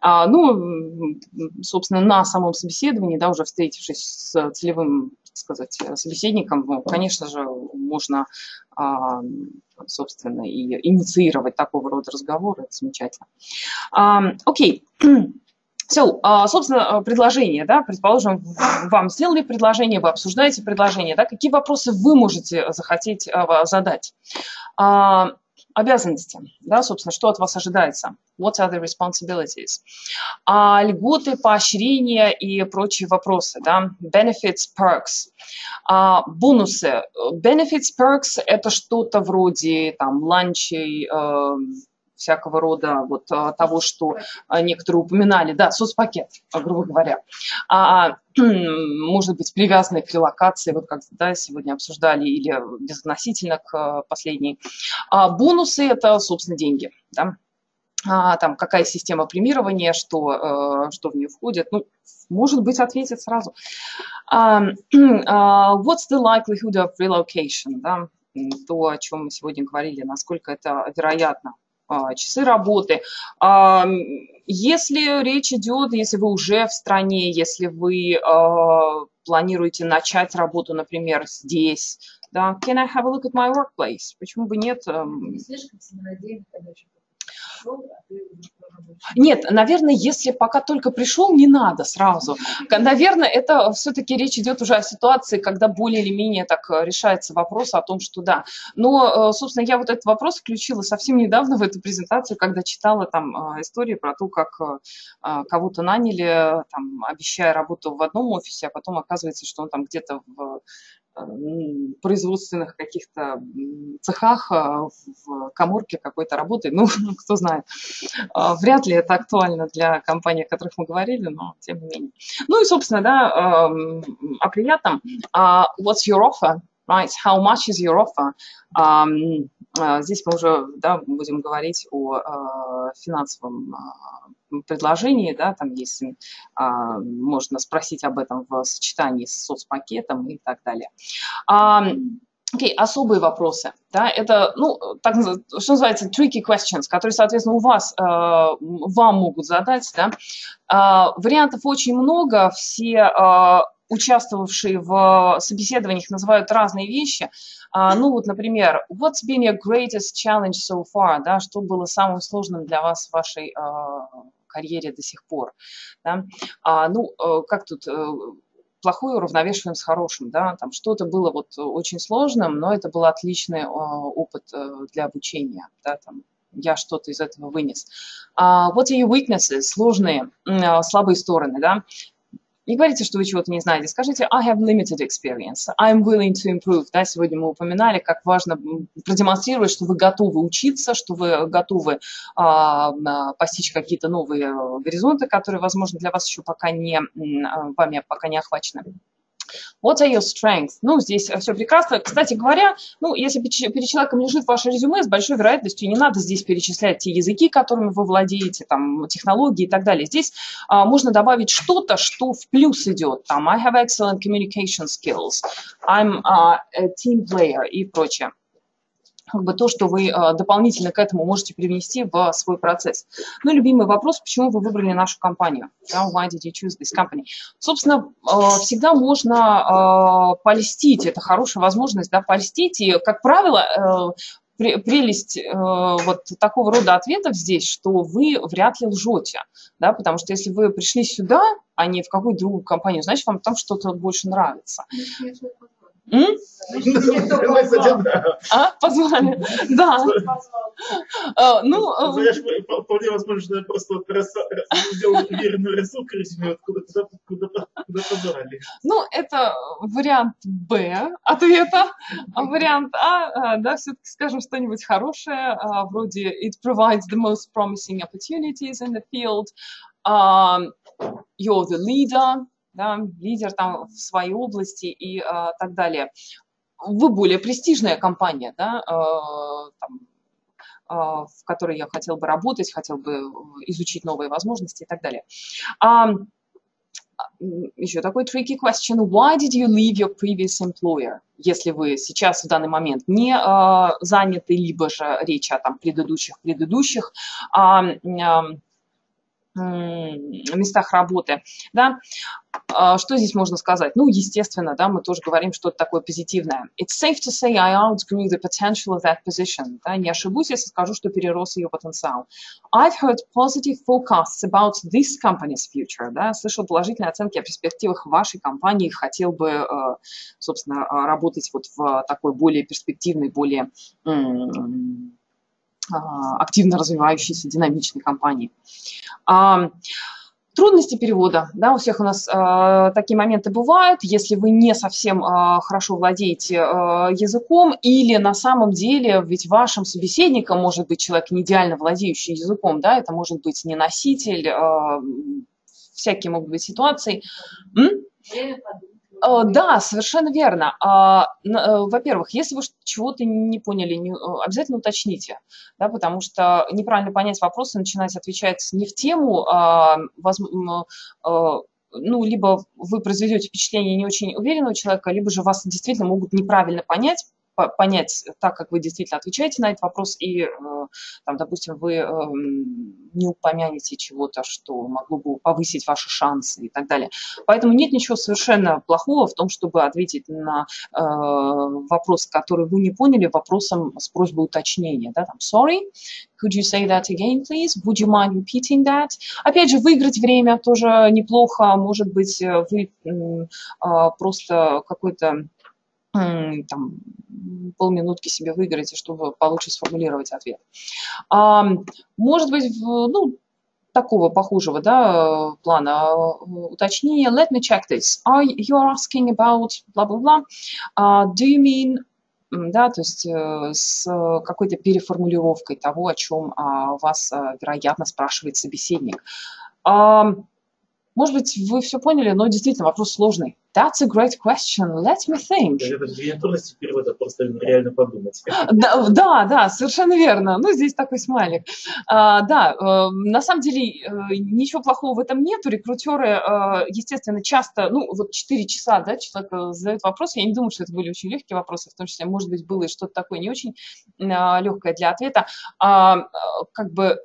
А, ну, собственно, на самом собеседовании, да, уже встретившись с целевым сказать, собеседником, ну, конечно же, можно, а, собственно, и инициировать такого рода разговоры, это замечательно. Окей. Okay. So, собственно, предложение, да, предположим, вам сделали предложение, вы обсуждаете предложение, да, какие вопросы вы можете захотеть а, задать? обязанности, да, собственно, что от вас ожидается. What are the responsibilities? А льготы, поощрения и прочие вопросы, да, benefits, perks. А, бонусы. Benefits, perks – это что-то вроде там ланчей, э, всякого рода вот а, того, что некоторые упоминали, да, соцпакет, грубо говоря, а, может быть, привязанный к релокации, вот как да, сегодня обсуждали, или безотносительно к а, последней. А бонусы – это, собственно, деньги, да, а, там какая система премирования, что, э, что в нее входит, ну, может быть, ответит сразу. Uh, uh, what's the likelihood of relocation? Да? То, о чем мы сегодня говорили, насколько это вероятно. А, часы работы. Если речь идет, если вы уже в стране, если вы а, планируете начать работу, например, здесь, да, can I have a look at my workplace? Почему бы нет? Эм? Слишком самонадеянно, конечно. Нет, наверное, если пока только пришел, не надо сразу. Наверное, это все-таки речь идет уже о ситуации, когда более или менее так э, решается вопрос о том, что да. Но, э, собственно, я вот этот вопрос включила совсем недавно в эту презентацию, когда читала там э, истории про то, как кого-то наняли, там, обещая работу в одном офисе, а потом оказывается, что он там где-то в производственных каких-то цехах а, в коморке какой-то работы, ну, кто знает. А, вряд ли это актуально для компаний, о которых мы говорили, но тем не менее. Ну и, собственно, да, о приятном. А, what's your offer? Right? How much is your offer? Здесь мы уже да, будем говорить о финансовом предложении, да, там есть, а, можно спросить об этом в сочетании с соцпакетом и так далее. Окей, okay, особые вопросы, да, это, ну, так, что называется, tricky questions, которые, соответственно, у вас, э, вам могут задать, да. Э, вариантов очень много, все э, участвовавшие в собеседованиях называют разные вещи. А, ну вот, например, what's been your greatest challenge so far, да, что было самым сложным для вас в вашей а, карьере до сих пор. Да? А, ну, э, как тут э, плохое уравновешиваем с хорошим, да, там что-то было вот очень сложным, но это был отличный э, опыт для обучения, да, там я что-то из этого вынес. Uh, what are your weaknesses? Сложные, uh, слабые стороны, да. Не говорите, что вы чего-то не знаете. Скажите, I have limited experience. I'm willing to improve. Да, сегодня мы упоминали, как важно продемонстрировать, что вы готовы учиться, что вы готовы а, постичь какие-то новые горизонты, которые, возможно, для вас еще пока не, вами пока не охвачены. What are your strengths? Ну, здесь все прекрасно. Кстати говоря, ну, если перед человеком лежит ваше резюме, с большой вероятностью не надо здесь перечислять те языки, которыми вы владеете, там, технологии и так далее. Здесь а, можно добавить что-то, что в плюс идет. Там, I have excellent communication skills, I'm uh, a team player и прочее как бы то, что вы а, дополнительно к этому можете привнести в свой процесс. Ну, любимый вопрос, почему вы выбрали нашу компанию? Why did you choose this company? Собственно, а, всегда можно а, польстить, это хорошая возможность, да, польстить, и, как правило, прелесть вот такого рода ответов здесь, что вы вряд ли лжете, да, потому что если вы пришли сюда, а не в какую-то другую компанию, значит, вам там что-то больше нравится. А, позвали. Да. А, ну, а, вполне возможно, что я просто сделал уверенную рассылку резюме, куда позвали. Ну, это вариант Б ответа. Вариант А, да, все-таки скажем что-нибудь хорошее, вроде it provides the most promising opportunities in the field, you're the leader, да, лидер там в своей области и а, так далее. Вы более престижная компания, да, а, там, в которой я хотел бы работать, хотел бы изучить новые возможности и так далее. Um, еще такой tricky question. Why did you leave your previous employer? Если вы сейчас в данный момент не uh, заняты, либо же речь о там предыдущих-предыдущих uh, uh, местах работы, да, а, что здесь можно сказать? Ну, естественно, да, мы тоже говорим что-то такое позитивное. It's safe to say I outgrew the potential of that position. Да, не ошибусь, если скажу, что перерос ее потенциал. I've heard positive forecasts about this company's future. Да, слышал положительные оценки о перспективах вашей компании, хотел бы, э, собственно, работать вот в такой более перспективной, более активно развивающейся, динамичной компании. Трудности перевода, да, у всех у нас э, такие моменты бывают, если вы не совсем э, хорошо владеете э, языком или на самом деле, ведь вашим собеседником может быть человек не идеально владеющий языком, да, это может быть не носитель, э, всякие могут быть ситуации. М? Э, да, совершенно верно. А, э, во-первых, если вы чего-то не поняли, э, обязательно уточните, да, потому что неправильно понять вопросы, начинать отвечать не в тему, а, воз, ну, либо вы произведете впечатление не очень уверенного человека, либо же вас действительно могут неправильно понять, понять так, как вы действительно отвечаете на этот вопрос, и, э, там, допустим, вы эм, не упомянете чего-то, что могло бы повысить ваши шансы и так далее. Поэтому нет ничего совершенно плохого в том, чтобы ответить на э, вопрос, который вы не поняли, вопросом с просьбой уточнения. Да, там, sorry, could you say that again, please? Would you mind repeating that? Опять же, выиграть время тоже неплохо. Может быть, э, вы просто какой-то там, полминутки себе выиграете, чтобы получше сформулировать ответ. А, может быть, ну, такого похожего да, плана уточнения. Let me check this. Are you asking about blah? Uh, do you mean да, то есть э, с какой-то переформулировкой того, о чем а, вас, э, вероятно, спрашивает собеседник. Может быть, вы все поняли, но действительно вопрос сложный. That's a great question. Let me think. Это две трудности перевода, просто реально подумать. Да, да, да, совершенно верно. Ну, здесь такой смайлик. А, да, э, на самом деле э, ничего плохого в этом нету. Рекрутеры, э, естественно, часто, ну, вот 4 часа, да, человек задает вопросы. Я не думаю, что это были очень легкие вопросы, в том числе, может быть, было и что-то такое не очень легкое для ответа. А, как бы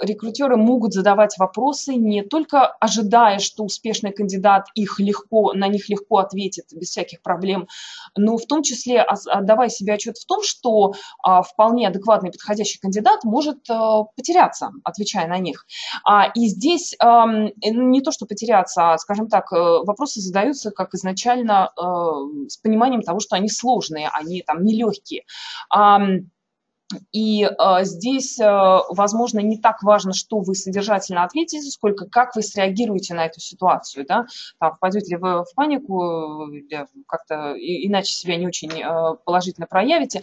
рекрутеры могут задавать вопросы, не только ожидая, что успешный кандидат их легко, на них легко ответит без всяких проблем, но в том числе отдавая себе отчет в том, что а, вполне адекватный подходящий кандидат может а, потеряться, отвечая на них. А, и здесь а, не то, что потеряться, а, скажем так, э, вопросы задаются как изначально а, с пониманием того, что они сложные, они там нелегкие. А, и э, здесь, э, возможно, не так важно, что вы содержательно ответите, сколько как вы среагируете на эту ситуацию. Да? Там, впадете ли вы в панику, или как-то иначе себя не очень э, положительно проявите.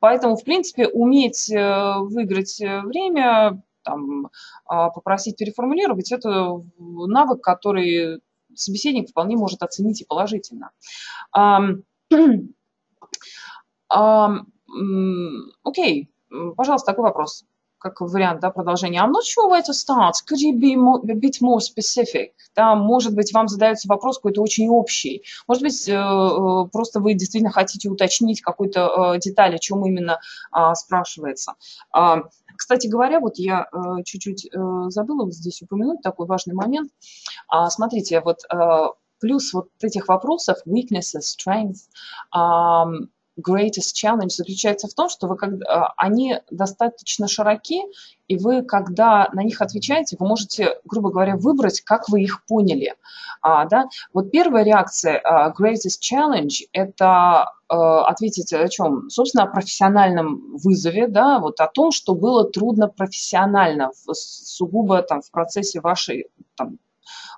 Поэтому, в принципе, уметь э, выиграть э, время, там, э, попросить переформулировать, это навык, который собеседник вполне может оценить и положительно. Um, um, Окей, пожалуйста, такой вопрос, как вариант да, продолжения. I'm not sure where to start. Could you be more, a bit more specific? Да, может быть, вам задается вопрос какой-то очень общий. Может быть, э, э, просто вы действительно хотите уточнить какую-то э, деталь, о чем именно а, спрашивается. А, кстати говоря, вот я чуть-чуть забыла вот здесь упомянуть такой важный момент. А, смотрите, вот плюс вот этих вопросов weaknesses, strengths, greatest challenge заключается в том, что вы, когда, они достаточно широки, и вы, когда на них отвечаете, вы можете, грубо говоря, выбрать, как вы их поняли. А, да? Вот первая реакция uh, greatest challenge – это uh, ответить о чем? Собственно, о профессиональном вызове, да, вот о том, что было трудно профессионально, сугубо там, в процессе вашей там,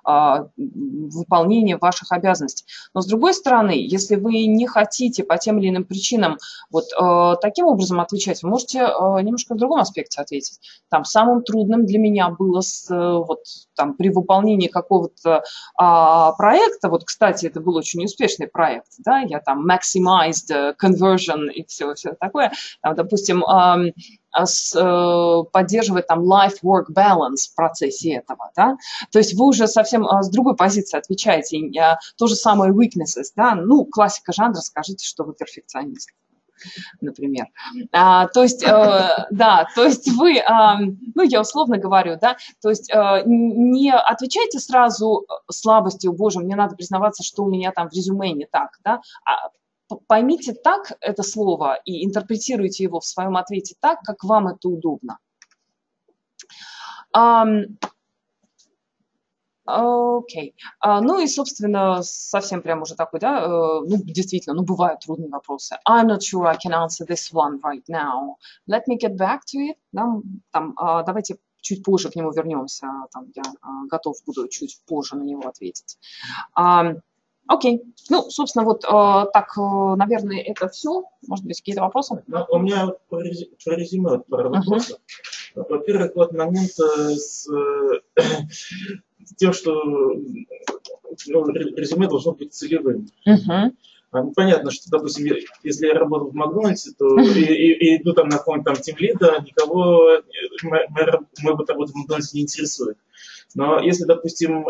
а, выполнения ваших обязанностей. Но с другой стороны, если вы не хотите по тем или иным причинам вот а, таким образом отвечать, вы можете а, немножко в другом аспекте ответить. Там самым трудным для меня было с, вот, там, при выполнении какого-то а, проекта, вот, кстати, это был очень успешный проект, да, я там maximized conversion и все, все такое, там, допустим, а, с, э, поддерживать там life-work balance в процессе этого, да, то есть вы уже совсем а, с другой позиции отвечаете, а, то же самое weaknesses, да, ну, классика жанра, скажите, что вы перфекционист например. А, то есть, э, да, то есть вы, э, ну, я условно говорю, да, то есть э, не отвечайте сразу слабостью, боже, мне надо признаваться, что у меня там в резюме не так, да, а поймите так это слово и интерпретируйте его в своем ответе так, как вам это удобно. Окей. Okay. Uh, ну и, собственно, совсем прям уже такой, да, uh, ну, действительно, ну, бывают трудные вопросы. I'm not sure I can answer this one right now. Let me get back to it. Да, там, uh, давайте чуть позже к нему вернемся. Там, я готов буду чуть позже на него ответить. Um, Окей. Ну, собственно, вот э, так, э, наверное, это все. Может быть, какие-то вопросы? Ну, у меня про резюме пара вопросов. Uh-huh. Во-первых, вот момент э, с, э, с тем, что ну, резюме должно быть целевым. Uh-huh. Ну, понятно, что, допустим, если я работал в Макдональдсе, то и, и, и иду там на какого-нибудь там тимлида, никого мой, мой работа в Макдональдсе не интересует. Но если, допустим,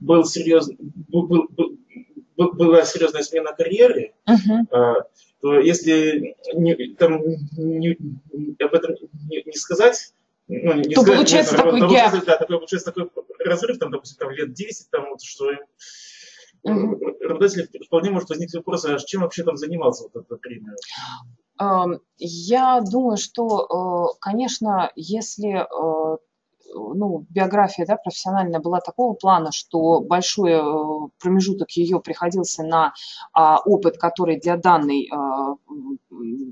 был серьезный, был, был, была серьезная смена карьеры, uh-huh. То если не, там, не, об этом не, не сказать, ну, не то сказать, получается такой то, гэп. Да, такой, получается такой разрыв, там, допустим, там, лет 10, там, вот, что uh-huh. работодатель вполне может возникнуть вопрос, а чем вообще там занимался вот это время? Я думаю, что, э, конечно, если э, ну, биография да, профессиональная была такого плана, что большой э, промежуток ее приходился на а, опыт, который для данной а,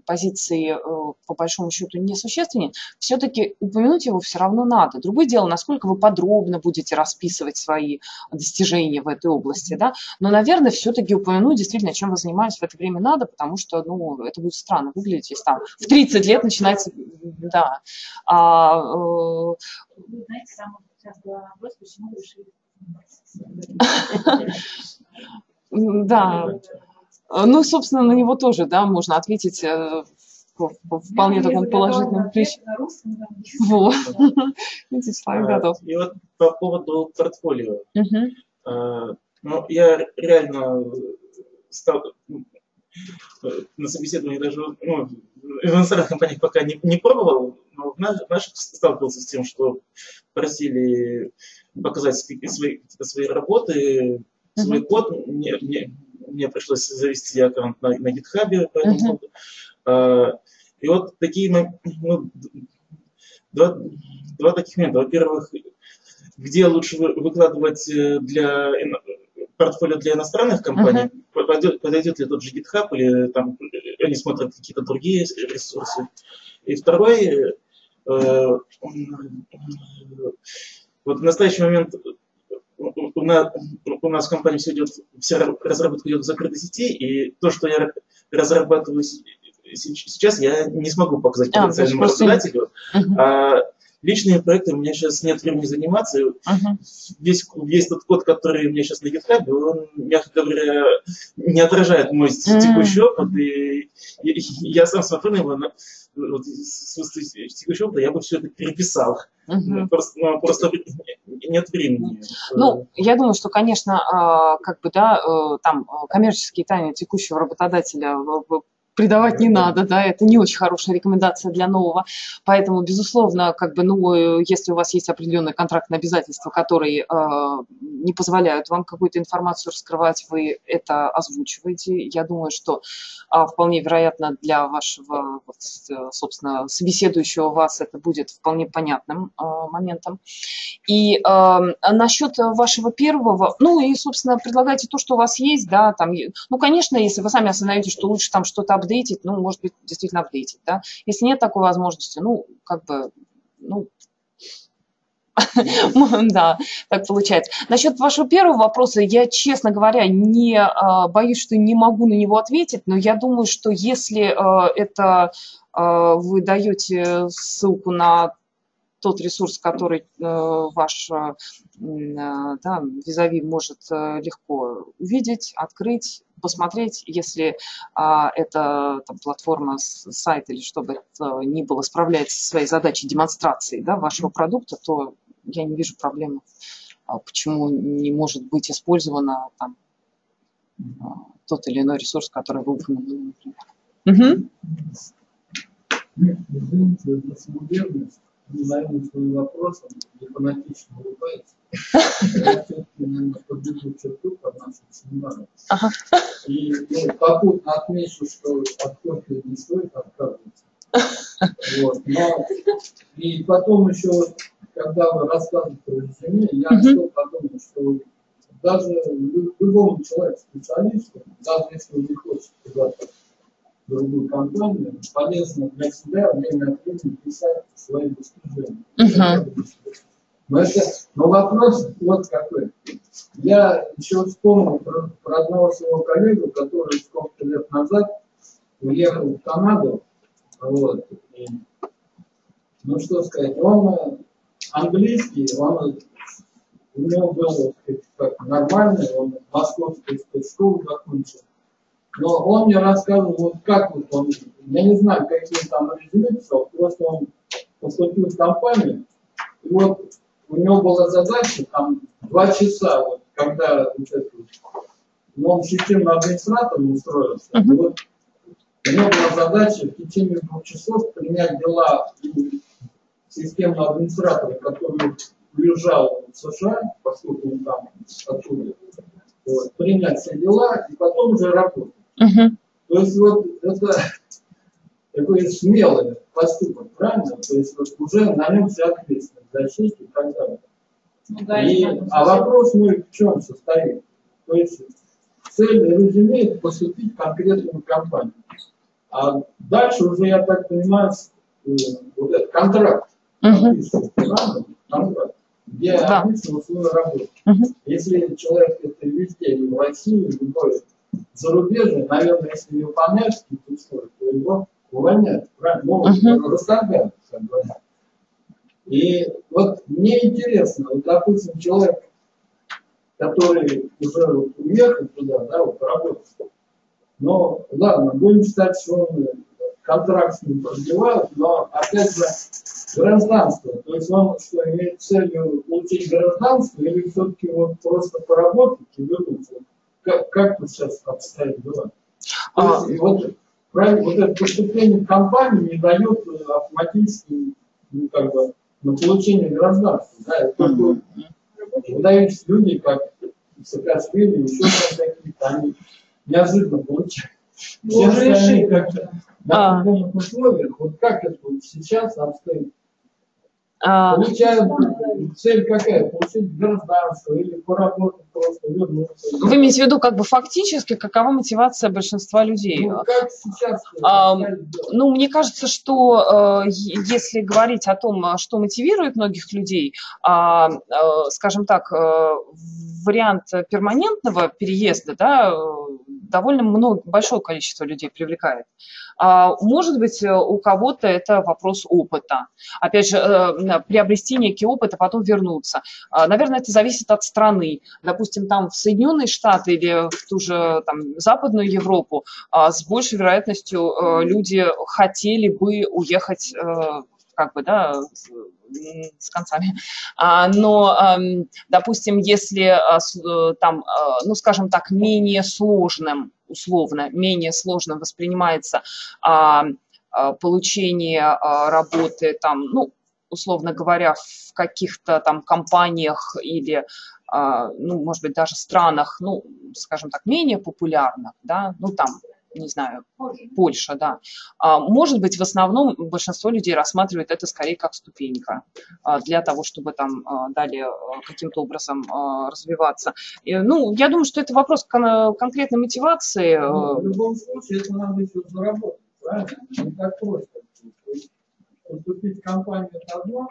позиции а, по большому счету несущественен, все-таки упомянуть его все равно надо. Другое дело, насколько вы подробно будете расписывать свои достижения в этой области. Да? Но, наверное, все-таки упомянуть действительно, чем вы занимаетесь в это время надо, потому что ну, это будет странно выглядеть, если там в 30 лет начинается... Да, а, вы знаете, там сейчас был вопрос, почему вы решили Да. Ну, собственно, на него тоже, да, можно ответить э, вполне ну, таком положительном ключе. Вот. Готов. И вот по поводу портфолио. А, ну, я реально стал на собеседовании даже ну, в иностранных компаниях пока не, не пробовал, но в наших сталкивался с тем, что просили показать свои, свои работы, свой uh-huh. код. Мне, мне, мне пришлось завести аккаунт на, на GitHub по этому uh-huh. коду. А, и вот такие ну, два, два таких момента. Во-первых, где лучше выкладывать э, для портфолио для иностранных компаний, uh-huh. подойдет, подойдет ли тот же GitHub или там они смотрят какие-то другие ресурсы. И второй, э, вот в настоящий момент у нас, у нас в компании все идет, вся разработка идет в закрытой сети, и то, что я разрабатываю сейчас, я не смогу показать а, потенциальному работодателю. Uh-huh. А Личными проектами у меня сейчас нет времени заниматься. Uh-huh. Весь, весь тот код, который у меня сейчас на GitHub, он, мягко говоря, не отражает мой uh-huh. текущий опыт. И я, я сам смотрю на его, вот, с текущего опыта, я бы все это переписал. Uh-huh. Просто, ну, просто нет времени. Ну, я думаю, что, конечно, а, как бы, да, э, там коммерческие тайны текущего работодателя придавать не надо, да, это не очень хорошая рекомендация для нового. Поэтому, безусловно, как бы, ну, если у вас есть определенные контрактные обязательства, которые э, не позволяют вам какую-то информацию раскрывать, вы это озвучиваете. Я думаю, что э, вполне вероятно для вашего, вот, собственно, собеседующего вас это будет вполне понятным э, моментом. И э, насчет вашего первого, ну и, собственно, предлагайте то, что у вас есть, да, там, ну, конечно, если вы сами осознаете, что лучше там что-то апдейтить, ну, может быть, действительно апдейтить, да. Если нет такой возможности, ну, как бы, ну, Да, так получается. Насчет вашего первого вопроса, я, честно говоря, не а, боюсь, что не могу на него ответить, но я думаю, что если а, это а, вы даете ссылку на тот ресурс, который э, ваш э, да, визави может э, легко увидеть, открыть, посмотреть, если а, эта там, платформа, сайт или что бы это ни было, справляется со своей задачей демонстрации да, вашего продукта, то я не вижу проблемы, а почему не может быть использовано там, а, тот или иной ресурс, который вы упомянули, например. Угу. Извините за самоуверенность, наверное, своим вопросом не фанатично улыбается. Я все-таки, наверное, подведу черту под нашим семинаром. Ага. И ну, попутно отмечу, что от кофе не стоит отказываться. Вот. Но и потом еще когда вы рассказываете о резюме, я что подумал, что даже любому человеку, специалисту, даже если он не хочет куда-то другую компанию, полезно для себя время от времени писать свои достижения. Mm-hmm. Но, это, но вопрос вот какой. Я еще вспомнил про, про одного своего коллегу, который сколько-то лет назад уехал в Канаду. Вот, и, ну что сказать, он английский, он, у него был как, нормальный, он московскую спецшколу закончил. Но он мне рассказывал, вот как вот он, я не знаю, какие там резюме писал, просто он поступил в компанию, и вот у него была задача там два часа, вот, когда вот это, ну, он системным администратором устроился, uh-huh. и вот у него была задача в течение двух часов принять дела системного администратора, который уезжал в США, поскольку он там оттуда, вот, принять все дела и потом уже работать. То есть вот это такой смелый поступок, правильно? То есть вот уже на нем вся ответственность за честь и так далее. Ну, да, и, а вопрос мой в чем состоит? То есть цель резюме поступить в конкретную компанию. А дальше уже, я так понимаю, э, вот этот контракт угу. где да. обычно условия работы. Угу. Если человек это везде, и в России, и любой зарубежный, наверное, если не выполняет какие-то условия, то его увольняют, правильно? Угу. расторгать, как говорят. И вот мне интересно, вот, допустим, человек, который уже уехал туда, да, вот работать, но ладно, будем считать, что он контракт с ним продлевают, но опять же гражданство. То есть он что, имеет целью получить гражданство или все-таки вот просто поработать и вернуться? Как, как тут сейчас обстоят дела? А... есть, вот, правильно, вот это поступление в компанию не дает э, автоматически ну, как бы, на получение гражданства. Да, это люди, как Саакашвили, еще какие-то, они неожиданно получают. Все остальные как-то на определенных условиях, вот как это вот сейчас обстоит а... Получаем, цель какая? Получить гражданство или поработать просто, вернуться. Вы имеете в виду, как бы фактически, какова мотивация большинства людей? Ну, как сейчас? А, ну, мне кажется, что э, если говорить о том, что мотивирует многих людей, а, э, скажем так, э, вариант перманентного переезда, да, довольно много, большое количество людей привлекает. А, может быть, у кого-то это вопрос опыта. Опять же, приобрести некий опыт, а потом вернуться. А, наверное, это зависит от страны. Допустим, там в Соединенные Штаты или в ту же там, Западную Европу а, с большей вероятностью э, люди хотели бы уехать э, как бы, да, с концами. А, но, допустим, если э, там, ну, скажем так, менее сложным, условно, менее сложным воспринимается получение работы там, ну, условно говоря, в каких-то там компаниях или, а, ну, может быть, даже странах, ну, скажем так, менее популярных, да, ну, там, не знаю, Польша, да. А, может быть, в основном большинство людей рассматривает это скорее как ступенька а, для того, чтобы там далее каким-то образом развиваться. Ну, я думаю, что это вопрос кон- конкретной мотивации. Ну, в любом случае, это надо еще заработать, правильно? Не так просто поступить в компанию одно,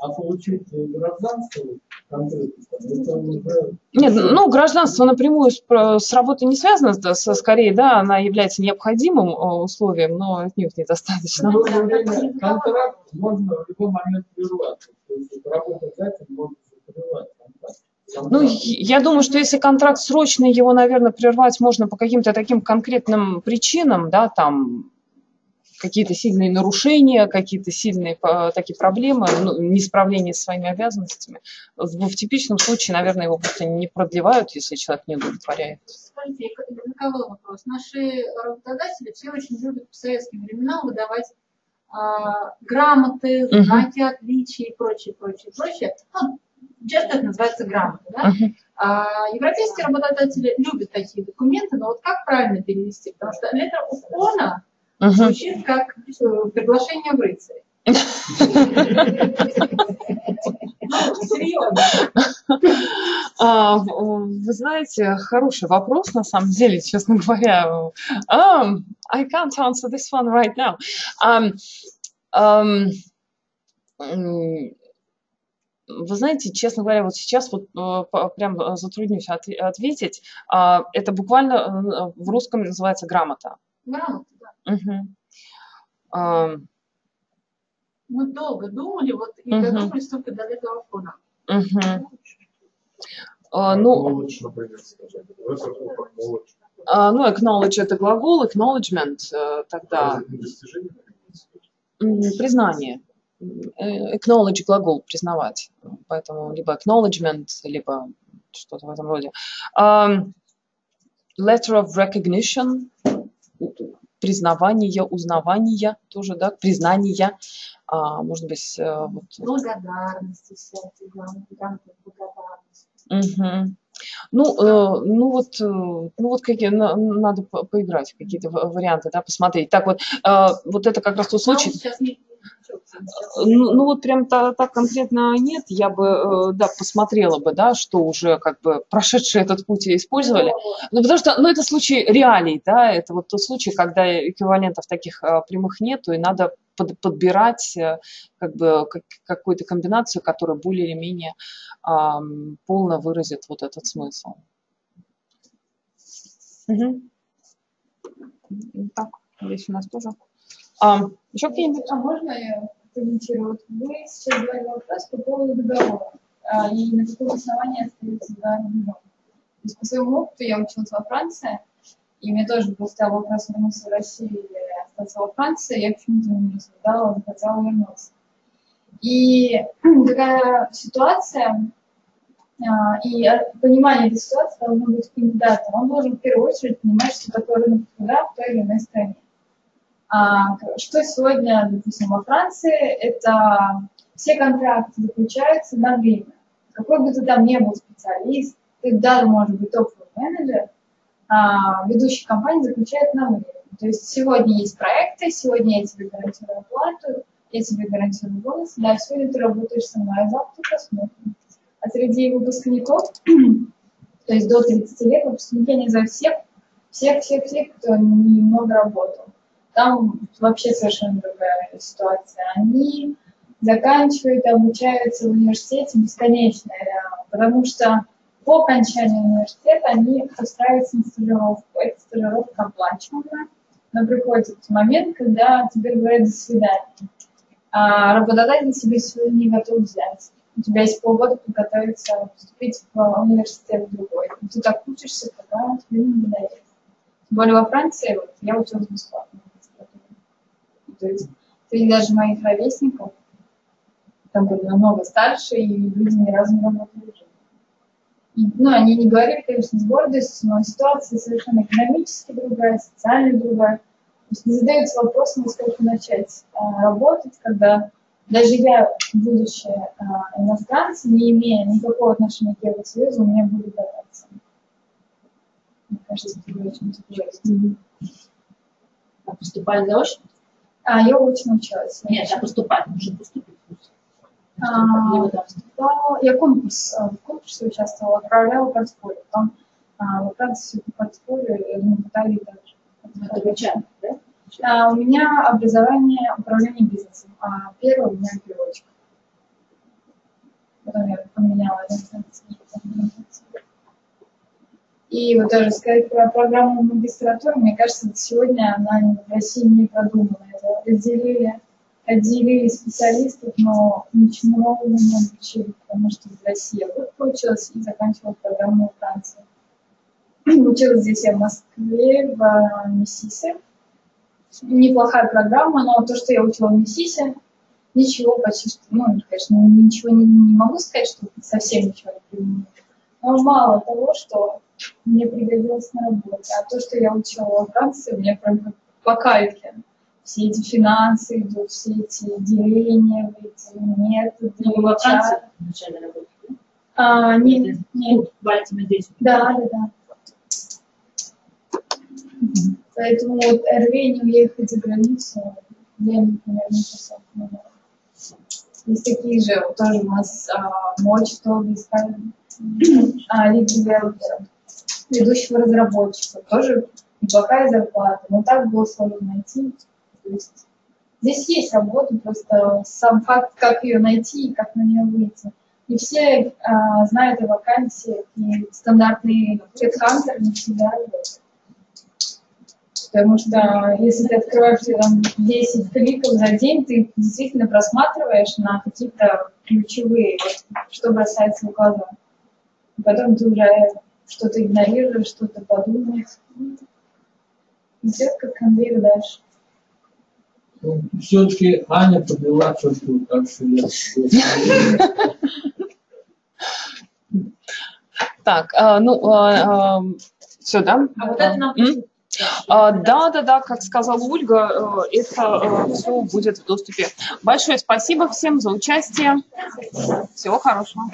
А получить гражданство конкретно, это уже... Нет, ну, гражданство напрямую с, с работой не связано, с- с- скорее, да, она является необходимым э, условием, но отнюдь недостаточно. В то же время контракт можно в любой момент прервать. То есть вот работодатель может закрывать контракт. Ну, я думаю, что если контракт срочный, его, наверное, прервать можно по каким-то таким конкретным причинам, да, там какие-то сильные нарушения, какие-то сильные э, такие проблемы, ну, несправление с своими обязанностями. В, в типичном случае, наверное, его просто не продлевают, если человек не удовлетворяет. Смотрите, языковой вопрос. Наши работодатели все очень любят в советские времена выдавать а, грамоты, знаки отличий и прочее, прочее, прочее. Ну, часто это называется грамоты, да? Мгм. А, европейские работодатели любят такие документы, но вот как правильно перевести? Потому что летер уклона Мгм. звучит как э, приглашение в серьезно. А, вы знаете, хороший вопрос, на самом деле, честно говоря. Um, I can't answer this one right now. Um, um, вы знаете, честно говоря, вот сейчас вот э, прям затруднюсь отве- ответить. А, Это буквально э, в русском называется грамота. Грамота, Мгм. Ам, Мы долго думали, вот и Мгм. додумались только до этого фона. мгм. А, Ну, а, ну, acknowledge это глагол, acknowledgement э, тогда М, Признание. Э, Acknowledge глагол признавать. Поэтому либо acknowledgement, либо что-то в этом роде. Ам, Letter of recognition. Признавание, узнавание тоже, да, признание. А, может быть, э, вот, Благодарности всякие, благодарности. Мгм. Ну, э, ну вот, э, ну вот какие, на- надо по- поиграть, какие-то варианты, да, посмотреть. Так вот, э, вот это как раз тот случай, А сейчас Ну, ну вот прям та- так конкретно нет, я бы, э, да, посмотрела бы, да, что уже как бы прошедшие этот путь использовали. Ну, потому что, ну, это случай реалий, да, это вот тот случай, когда эквивалентов таких э, прямых нету, и надо под- подбирать э, как бы как- какую-то комбинацию, которая более или менее ам, полно выразит вот этот смысл. Мгм. Так, здесь у нас тоже. Ам, еще какие-нибудь? А можно я комментирую? Вы сейчас задали вопрос по поводу договора. А, И на каком основании остается за рубежом. То есть по своему опыту я училась во Франции, и мне тоже был стоял вопрос вернуться в Россию или остаться во Франции. Я почему-то не рассуждала, захотела вернуться. И такая ситуация, а, и понимание этой ситуации должно быть кандидата. Он должен в первую очередь понимать, что такое рынок труда в той или иной стране. А, Что сегодня, допустим, во Франции, это все контракты заключаются на время. Какой бы ты там ни был специалист, ты даже может быть топовый менеджер, а, ведущая компания заключает на время. То есть сегодня есть проекты, сегодня я тебе гарантирую оплату, я тебе гарантирую бонус, да, сегодня ты работаешь со мной, а завтра посмотрим. А среди выпускников, то есть до 30 лет, выпускники, они за всех, всех, всех, всех, кто немного работал. Там вообще совершенно другая ситуация. Они заканчивают, обучаются в университете бесконечно, реально, потому что по окончании университета они устраиваются на стажировку. Эта стажировка оплачиваемая, но приходит момент, когда тебе говорят «до свидания». А работодатель тебе сегодня не готов взять. У тебя есть полгода подготовиться, поступить в университет другой. Ты так учишься, пока тебе не надоест. Тем более во Франции, вот, я училась бесплатно. То есть среди даже моих ровесников, там были намного старше, и люди ни разу не работали жизни. И, ну, они не говорили, конечно, с гордостью, но ситуация совершенно экономически другая, социально другая. То есть не задается вопрос, насколько начать а, работать, когда даже я, будучи а, иностранцем, не имея никакого отношения к Евросоюзу, у меня будет дотация. Мне кажется, это очень тяжело. А поступали заочно? А, я очень училась. Нет, а поступать, нужно поступить. А, я конкурс, а, в конкурсе участвовала, отправляла портфолио. Там во Франции по портфолио, я думаю, в Италии также. Это обучаем, да? А, у меня образование управления бизнесом, а первое у меня переводчик. поменяла ориентацию. И вот тоже сказать про программу магистратуры, мне кажется, сегодня она в России не продумана. Разделили, отделили специалистов, но ничего нового не обучили, потому что в России вот получилась и заканчивала программу во Франции. Училась здесь я в Москве, в Миссисе. Неплохая программа, но то, что я учила в Миссисе, ничего почти что, ну, конечно, ничего не, не могу сказать, что совсем ничего не применила. Но мало того, что мне пригодилось на работе. А то, что я учила во Франции, мне прям как по кайфе. Все эти финансы идут, все эти деления, эти методы. Ну, вы во Франции вначале работали? А, нет, нет. Бальтима здесь? Да, да, да. Поэтому вот рвение уехать за границу я, например, не часов не могу. Есть такие же, вот тоже у нас а, мочь, что искали, а, девелопера ведущего разработчика. Тоже неплохая зарплата, но так было сложно найти. То есть здесь есть работа, просто сам факт, как ее найти и как на нее выйти. Не все а, знают о вакансиях, и стандартный хедхантер не всегда работает. Потому что если ты открываешь там 10 кликов за день, ты действительно просматриваешь на какие-то ключевые, что бросается в глаза. Потом ты уже что-то игнорируешь, что-то подумаешь. Идет как конвейер дальше. Ну, Все-таки Аня подняла черту, так что я... Так, а, ну, все, да? А вот это нам М? А, Да, да, да, как сказала Ольга, э, это все будет в доступе. Большое спасибо всем за участие. Всего хорошего.